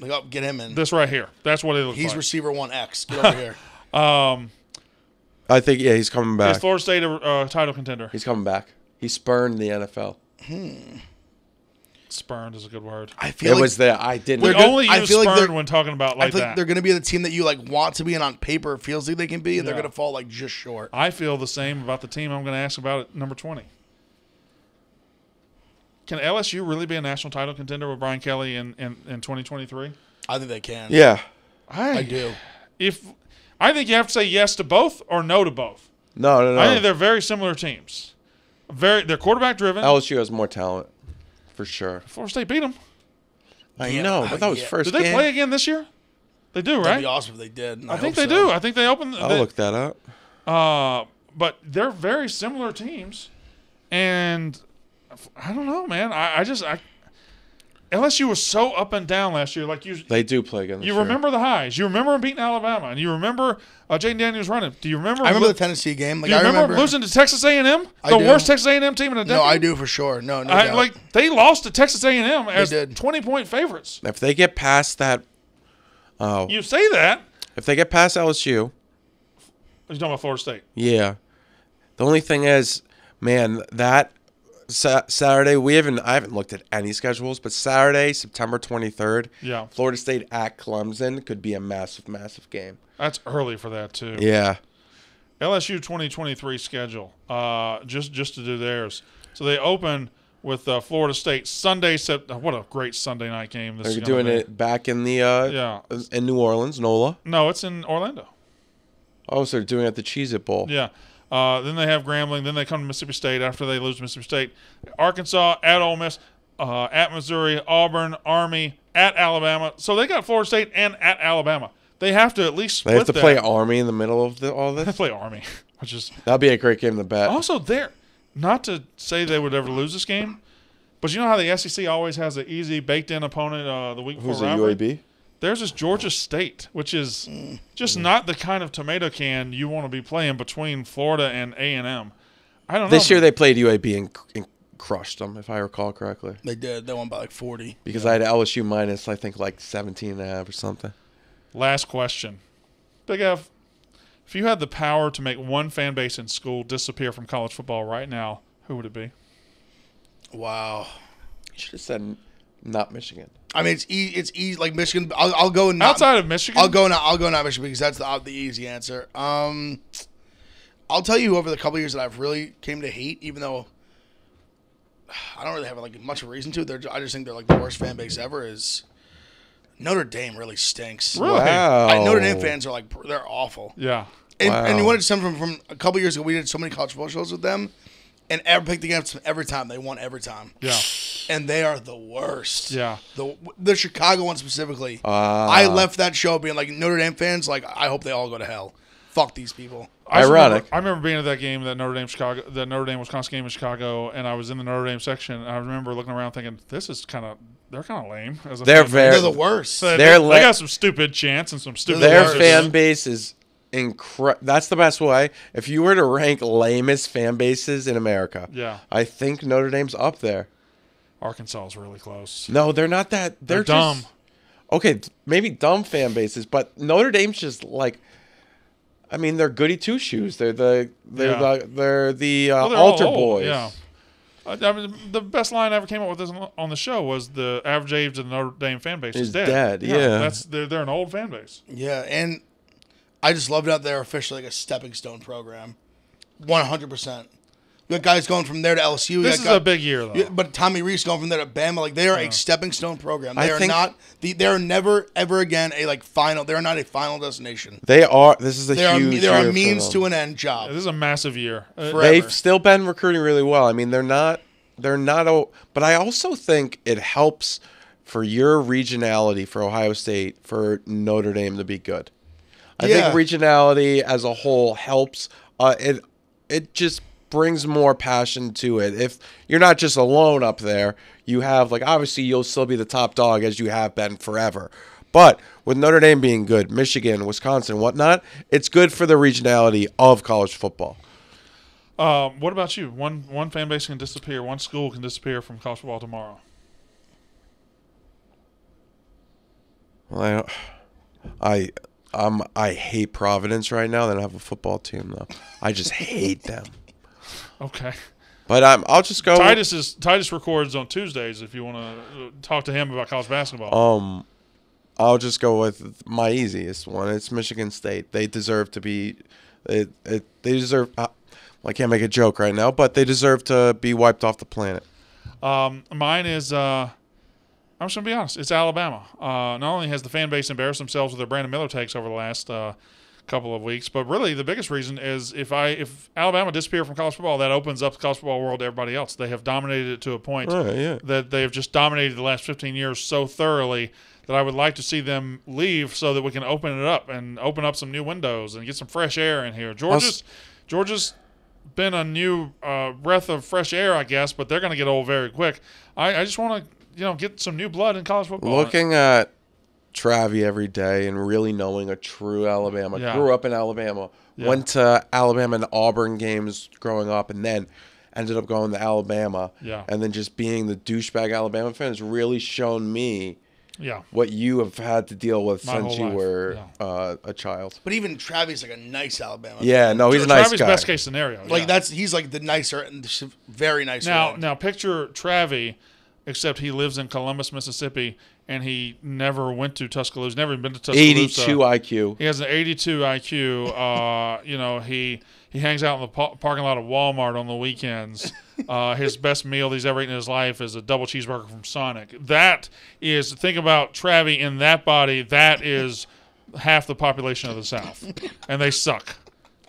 Speaker 3: like, oh, get him in.
Speaker 1: This right here. That's what they look
Speaker 3: He's
Speaker 1: like.
Speaker 3: receiver one X. Get over here.
Speaker 1: um,
Speaker 2: I think yeah, he's coming
Speaker 1: is
Speaker 2: back.
Speaker 1: Florida State a uh, title contender?
Speaker 2: He's coming back. He spurned the NFL.
Speaker 1: Spurned is a good word.
Speaker 3: I feel
Speaker 2: It
Speaker 3: like
Speaker 2: was the I didn't.
Speaker 1: We
Speaker 3: They're good-
Speaker 1: only
Speaker 3: I
Speaker 1: use
Speaker 3: feel like
Speaker 1: spurned
Speaker 3: they're-
Speaker 1: when talking about
Speaker 3: I
Speaker 1: like
Speaker 3: feel like
Speaker 1: that.
Speaker 3: they're going to be the team that you like want to be, and on paper it feels like they can be, and they're going to fall like just short.
Speaker 1: I feel the same about the team I'm going to ask about at number 20. Can LSU really be a national title contender with Brian Kelly in, in, in 2023?
Speaker 3: I think they can.
Speaker 2: yeah.
Speaker 3: I do.
Speaker 1: If I think you have to say yes to both or no to both.
Speaker 2: No, no, no.
Speaker 1: I think they're very similar teams. Very, they're quarterback driven.
Speaker 2: LSU has more talent, for sure.
Speaker 1: Florida State beat them.
Speaker 2: I
Speaker 3: Yeah,
Speaker 2: know, but that was
Speaker 3: yeah.
Speaker 2: first
Speaker 1: Did they
Speaker 2: game.
Speaker 1: play again this year? They do,
Speaker 3: That'd
Speaker 1: right?
Speaker 3: be awesome if they did. and
Speaker 1: I, think
Speaker 3: hope
Speaker 1: they
Speaker 3: so.
Speaker 1: do. I think they opened.
Speaker 2: I'll
Speaker 1: they-
Speaker 2: look that up.
Speaker 1: Uh, but they're very similar teams, and I don't know, man. I, I just I LSU was so up and down last year. Like you,
Speaker 2: They do play again.
Speaker 1: you
Speaker 2: year.
Speaker 1: remember the highs. You remember them beating Alabama, and you remember uh, Jayden Daniels running. Do you remember?
Speaker 3: I remember
Speaker 1: lo-
Speaker 3: the Tennessee game. Like
Speaker 1: do you
Speaker 3: I
Speaker 1: remember,
Speaker 3: remember
Speaker 1: losing to Texas A and M,
Speaker 3: I
Speaker 1: the
Speaker 3: do.
Speaker 1: worst Texas A and M team in a decade?
Speaker 3: No, I do for sure. No, no
Speaker 1: I,
Speaker 3: doubt.
Speaker 1: like they lost to Texas A and M as
Speaker 3: did.
Speaker 1: twenty point favorites.
Speaker 2: If they get past that, oh,
Speaker 1: You say that?
Speaker 2: if they get past LSU,
Speaker 1: You're talking about Florida State.
Speaker 2: yeah. The only thing is, man, that sa- Saturday we haven't I haven't looked at any schedules, but Saturday, September twenty third,
Speaker 1: Yeah,
Speaker 2: Florida State at Clemson could be a massive, massive game.
Speaker 1: that's early for that too.
Speaker 2: Yeah,
Speaker 1: LSU 2023 schedule, uh, just just to do theirs. So they open with uh, Florida State Sunday. Sep- what a great Sunday night game! This
Speaker 2: they're doing
Speaker 1: be.
Speaker 2: it back in the uh,
Speaker 1: Yeah.
Speaker 2: in New Orleans, NOLA.
Speaker 1: No, it's in Orlando.
Speaker 2: Oh, so they're doing it at the Cheez It Bowl.
Speaker 1: Yeah. Uh, then they have Grambling. Then they come to Mississippi State after they lose to Mississippi State. Arkansas at Ole Miss, uh, at Missouri, Auburn, Army, at Alabama. So they got Florida State and at Alabama. They have to at least
Speaker 2: They have to
Speaker 1: that.
Speaker 2: play Army in the middle of the, all
Speaker 1: They
Speaker 2: this.
Speaker 1: play Army, which is
Speaker 2: That'd be a great game to bet.
Speaker 1: Also, there, not to say they would ever lose this game, but you know how the SEC always has an easy baked-in opponent uh, the week before
Speaker 2: Who's it?
Speaker 1: rivalry?
Speaker 2: UAB.
Speaker 1: There's this Georgia State, which is just mm. not the kind of tomato can you want to be playing between Florida and A and M. I don't know.
Speaker 2: This year they played UAB and, and crushed them, if I recall correctly.
Speaker 3: they did. They won by like forty.
Speaker 2: Because I had LSU minus, I think, like 17 and a half or something.
Speaker 1: Last question, Big Ev. If you had the power to make one fan base in school disappear from college football right now, who would it be?
Speaker 3: Wow.
Speaker 2: You should have said not Michigan.
Speaker 3: I mean, it's easy. It's easy. Like Michigan. I'll, I'll go not,
Speaker 1: Outside of Michigan,
Speaker 3: I'll go not. I'll go not Michigan because that's the the easy answer. Um, I'll tell you over the couple years that I've really came to hate, even though I don't really have like much of a reason to. They're I just think they're like the worst fan base ever. Is Notre Dame really stinks?
Speaker 1: Really?
Speaker 2: Wow.
Speaker 3: I, Notre Dame fans are like they're awful.
Speaker 1: Yeah.
Speaker 3: And,
Speaker 2: Wow.
Speaker 3: and you wanted to stem from from a couple years ago. We did so many college football shows with them, and ever picked against them every time. They won every time.
Speaker 1: Yeah.
Speaker 3: And they are the worst.
Speaker 1: Yeah.
Speaker 3: The the Chicago one specifically.
Speaker 2: Ah.
Speaker 3: I left that show being like Notre Dame fans. Like I hope they all go to hell. Fuck these people.
Speaker 1: I
Speaker 2: Ironic.
Speaker 1: Remember, I remember being at that game, that Notre Dame Chicago, the Notre Dame Wisconsin game in Chicago, and I was in the Notre Dame section. And I remember looking around thinking, "This is kind of they're kind of lame." As a
Speaker 2: They're
Speaker 1: fan
Speaker 2: very-
Speaker 3: They're the worst.
Speaker 1: They,
Speaker 2: They're
Speaker 1: they
Speaker 2: le-
Speaker 1: got some stupid chants and some stupid.
Speaker 2: Their
Speaker 3: worst.
Speaker 2: fan base is incredible. That's the best way. If you were to rank lamest fan bases in America,
Speaker 1: Yeah.
Speaker 2: I think Notre Dame's up there.
Speaker 1: Arkansas is really close.
Speaker 2: No, they're not that. They're,
Speaker 1: They're
Speaker 2: just-
Speaker 1: dumb.
Speaker 2: okay, maybe dumb fan bases, but Notre Dame's just like. I mean, they're goody two shoes. They're the they're
Speaker 1: Yeah.
Speaker 2: the they're the uh,
Speaker 1: Well, they're
Speaker 2: altar
Speaker 1: old,
Speaker 2: boys.
Speaker 1: Yeah. I I mean, the best line I ever came up with this on the show was the average age of the Notre Dame fan base is,
Speaker 2: Is
Speaker 1: dead.
Speaker 2: dead, yeah.
Speaker 1: that's they're, they're an old fan base.
Speaker 3: Yeah, and I just love that they're officially like a stepping stone program. One hundred percent. You got guys going from there to LSU. You
Speaker 1: This is
Speaker 3: guy-
Speaker 1: a big year though.
Speaker 3: Yeah, but Tommy Rees going from there to Bama, like they are a stepping stone program.
Speaker 2: I
Speaker 3: They are
Speaker 2: think-
Speaker 3: not. The, they are never ever again a like final. They are not a final destination.
Speaker 2: They are. This is a
Speaker 3: They are
Speaker 2: huge.
Speaker 3: they are a means to an end job.
Speaker 1: this is a massive year. Uh,
Speaker 3: Forever.
Speaker 2: They've still been recruiting really well. I mean, they're not they're not a but I also think it helps for your regionality for Ohio State for Notre Dame to be good. I
Speaker 3: Yeah.
Speaker 2: think regionality as a whole helps uh, it it just brings more passion to it. If you're not just alone up there, you have like obviously you'll still be the top dog as you have been forever. But with Notre Dame being good, Michigan, Wisconsin, whatnot, it's good for the regionality of college football.
Speaker 1: Um, what about you? One one fan base can disappear. One school can disappear from college football tomorrow.
Speaker 2: Well, I, I, um, I hate Providence right now. They don't have a football team though. I just hate them.
Speaker 1: Okay.
Speaker 2: But I'm, I'll just go.
Speaker 1: Titus is Titus records on Tuesdays. If you want to talk to him about college basketball.
Speaker 2: Um, I'll just go with my easiest one. It's Michigan State. They deserve to be. It, it, they deserve. Uh, well, I can't make a joke right now, but they deserve to be wiped off the planet.
Speaker 1: Um, mine is. Uh, I'm just gonna be honest. It's Alabama. Uh, not only has the fan base embarrassed themselves with their Brandon Miller takes over the last uh, couple of weeks, but really the biggest reason is if I if Alabama disappear from college football, that opens up the college football world to everybody else. They have dominated it to a point
Speaker 2: Right, yeah.
Speaker 1: that they have just dominated the last 15 years so thoroughly that I would like to see them leave so that we can open it up and open up some new windows and get some fresh air in here. Georgia's Georgia's been a new uh, breath of fresh air, I guess, but they're going to get old very quick. I, I just want to you know get some new blood in college football.
Speaker 2: Looking at Travi every day and really knowing a true Alabama.
Speaker 1: Yeah.
Speaker 2: Grew up in Alabama.
Speaker 1: Yeah.
Speaker 2: Went to Alabama and Auburn games growing up, and then ended up going to Alabama.
Speaker 1: Yeah.
Speaker 2: And then just being the douchebag Alabama fan has really shown me
Speaker 1: yeah,
Speaker 2: what you have had to deal with
Speaker 1: My
Speaker 2: since you
Speaker 1: life,
Speaker 2: were
Speaker 1: yeah.
Speaker 2: uh, a child.
Speaker 3: But even Travis like a nice Alabama.
Speaker 2: Yeah, no, he's a nice
Speaker 1: Travis
Speaker 2: guy.
Speaker 1: best case scenario.
Speaker 3: Like
Speaker 1: yeah.
Speaker 3: that's he's like the nicer and very nice.
Speaker 1: Now,
Speaker 3: one.
Speaker 1: now picture Travi, except he lives in Columbus, Mississippi, and he never went to Tuscaloosa. Never been to Tuscaloosa.
Speaker 2: 82 IQ.
Speaker 1: He has an 82 IQ. Uh, you know, he he hangs out in the pa- parking lot of Walmart on the weekends. Uh, his best meal he's ever eaten in his life is a double cheeseburger from Sonic. That is think about Travi in that body. That is half the population of the South, and they suck.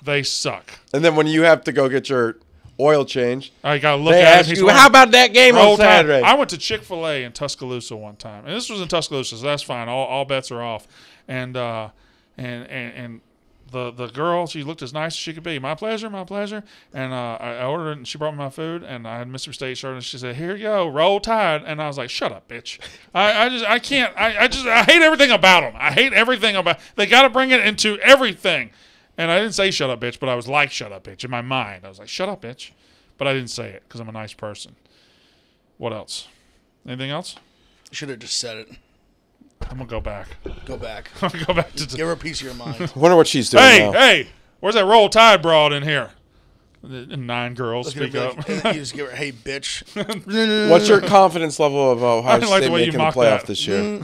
Speaker 1: They suck.
Speaker 2: And then when you have to go get your oil change,
Speaker 1: I gotta look
Speaker 2: they
Speaker 1: at him.
Speaker 2: ask
Speaker 1: He's
Speaker 2: you, how about that game on. Saturday?
Speaker 1: I went to Chick Fil A in Tuscaloosa one time, and this was in Tuscaloosa, so that's fine. All, all bets are off. And uh, and and and the the girl, she looked as nice as she could be. My pleasure, my pleasure. And uh, I I ordered it, and she brought me my food, and I had Mr. State shirt, and she said, "Here you go, roll tide." And I was like, "Shut up, bitch! I, I just I can't. I, I just I hate everything about them. I hate everything about. They got to bring it into everything." And I didn't say "shut up, bitch," but I was like "shut up, bitch" in my mind. I was like "shut up, bitch," but I didn't say it because I'm a nice person. What else? Anything else?
Speaker 3: should have just said it.
Speaker 1: I'm gonna go back.
Speaker 3: Go back.
Speaker 1: I'm gonna go back to.
Speaker 3: Give her a piece of your mind.
Speaker 2: wonder what she's doing
Speaker 1: hey,
Speaker 2: now.
Speaker 1: hey, where's that roll tide broad in here? Nine girls
Speaker 3: Look
Speaker 1: speak up.
Speaker 3: like- you just give her, hey, bitch.
Speaker 2: What's your confidence level of Ohio
Speaker 1: I like the
Speaker 2: State
Speaker 1: you
Speaker 2: making the playoff
Speaker 1: that.
Speaker 2: this year?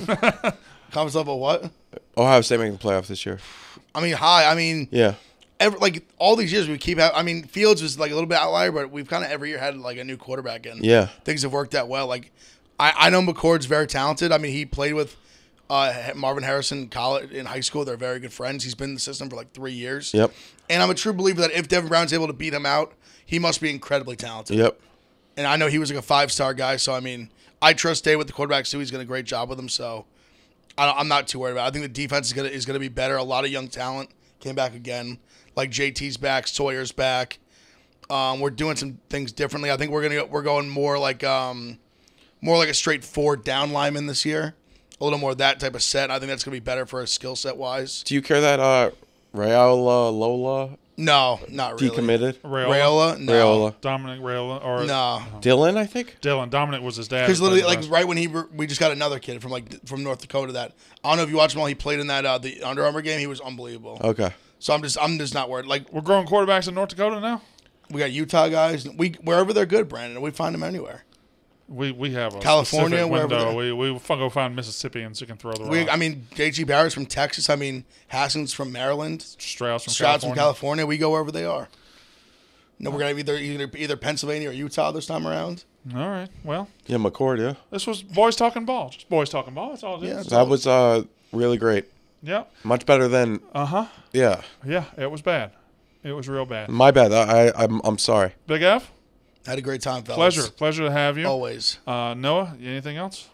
Speaker 3: confidence level what?
Speaker 2: Ohio State making the playoff this year.
Speaker 3: I mean, high. I mean,
Speaker 2: Yeah.
Speaker 3: every, like all these years we keep. I mean, Fields was like a little bit outlier, but we've kind of every year had like a new quarterback in.
Speaker 2: Yeah.
Speaker 3: things have worked out well. Like I, I know McCord's very talented. I mean, he played with uh, Marvin Harrison in college in high school. They're very good friends. He's been in the system for like three years.
Speaker 2: Yep.
Speaker 3: And I'm a true believer that if Devin Brown's able to beat him out, he must be incredibly talented.
Speaker 2: Yep.
Speaker 3: And I know he was like a five star guy. So I mean, I trust Day with the quarterbacks too. He's done a great job with them, so I, I'm not too worried about. it. I think the defense is gonna is gonna be better. A lot of young talent came back again. Like JT's back, Sawyer's back. Um, we're doing some things differently. I think we're gonna we're going more like um, more like a straight four down lineman this year. A little more of that type of set. I think that's gonna be better for us skill set wise.
Speaker 2: Do you care that uh, Raiola Lola
Speaker 3: No, not really.
Speaker 2: decommitted?
Speaker 1: Raiola,
Speaker 3: Raiola, no,
Speaker 2: Raiola.
Speaker 1: Dominic Raiola, or
Speaker 3: no.
Speaker 2: Dylan, I think.
Speaker 1: Dylan. Dominic was his dad.
Speaker 3: Because literally, like
Speaker 1: rest.
Speaker 3: right when he re- we just got another kid from like from North Dakota. That I don't know if you watched him while he played in that uh, the Under Armour game. He was unbelievable.
Speaker 2: Okay.
Speaker 3: So I'm just I'm just not worried. Like
Speaker 1: we're growing quarterbacks in North Dakota now.
Speaker 3: we got Utah guys. We wherever they're good, Brandon. We find them anywhere.
Speaker 1: We we have a
Speaker 3: California,
Speaker 1: specific window. We we f- go find Mississippians who can throw the rock.
Speaker 3: We I mean JT Barrett's from Texas. I mean Haskins from Maryland.
Speaker 1: Strauss from
Speaker 3: Stroud's
Speaker 1: California.
Speaker 3: from California. We go wherever they are. No, we're gonna have either either either Pennsylvania or Utah this time around.
Speaker 1: All right. Well,
Speaker 2: Yeah, McCord. Yeah,
Speaker 1: this was boys talking ball. Just boys talking ball. That's all it is.
Speaker 3: Yeah, it's
Speaker 2: that was uh really great.
Speaker 1: Yeah.
Speaker 2: Much better than.
Speaker 1: Uh huh.
Speaker 2: Yeah,
Speaker 1: Yeah. It was bad. It was real bad.
Speaker 2: my bad. I, I I'm I'm sorry.
Speaker 1: Big Ev.
Speaker 3: Had a great time, fellas.
Speaker 1: Pleasure. Pleasure to have you.
Speaker 3: Always.
Speaker 1: Uh, Noah, anything else?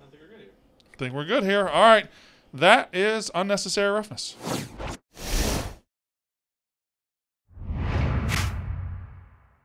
Speaker 1: I think we're good here. Think we're good here. All right. That is unnecessary roughness.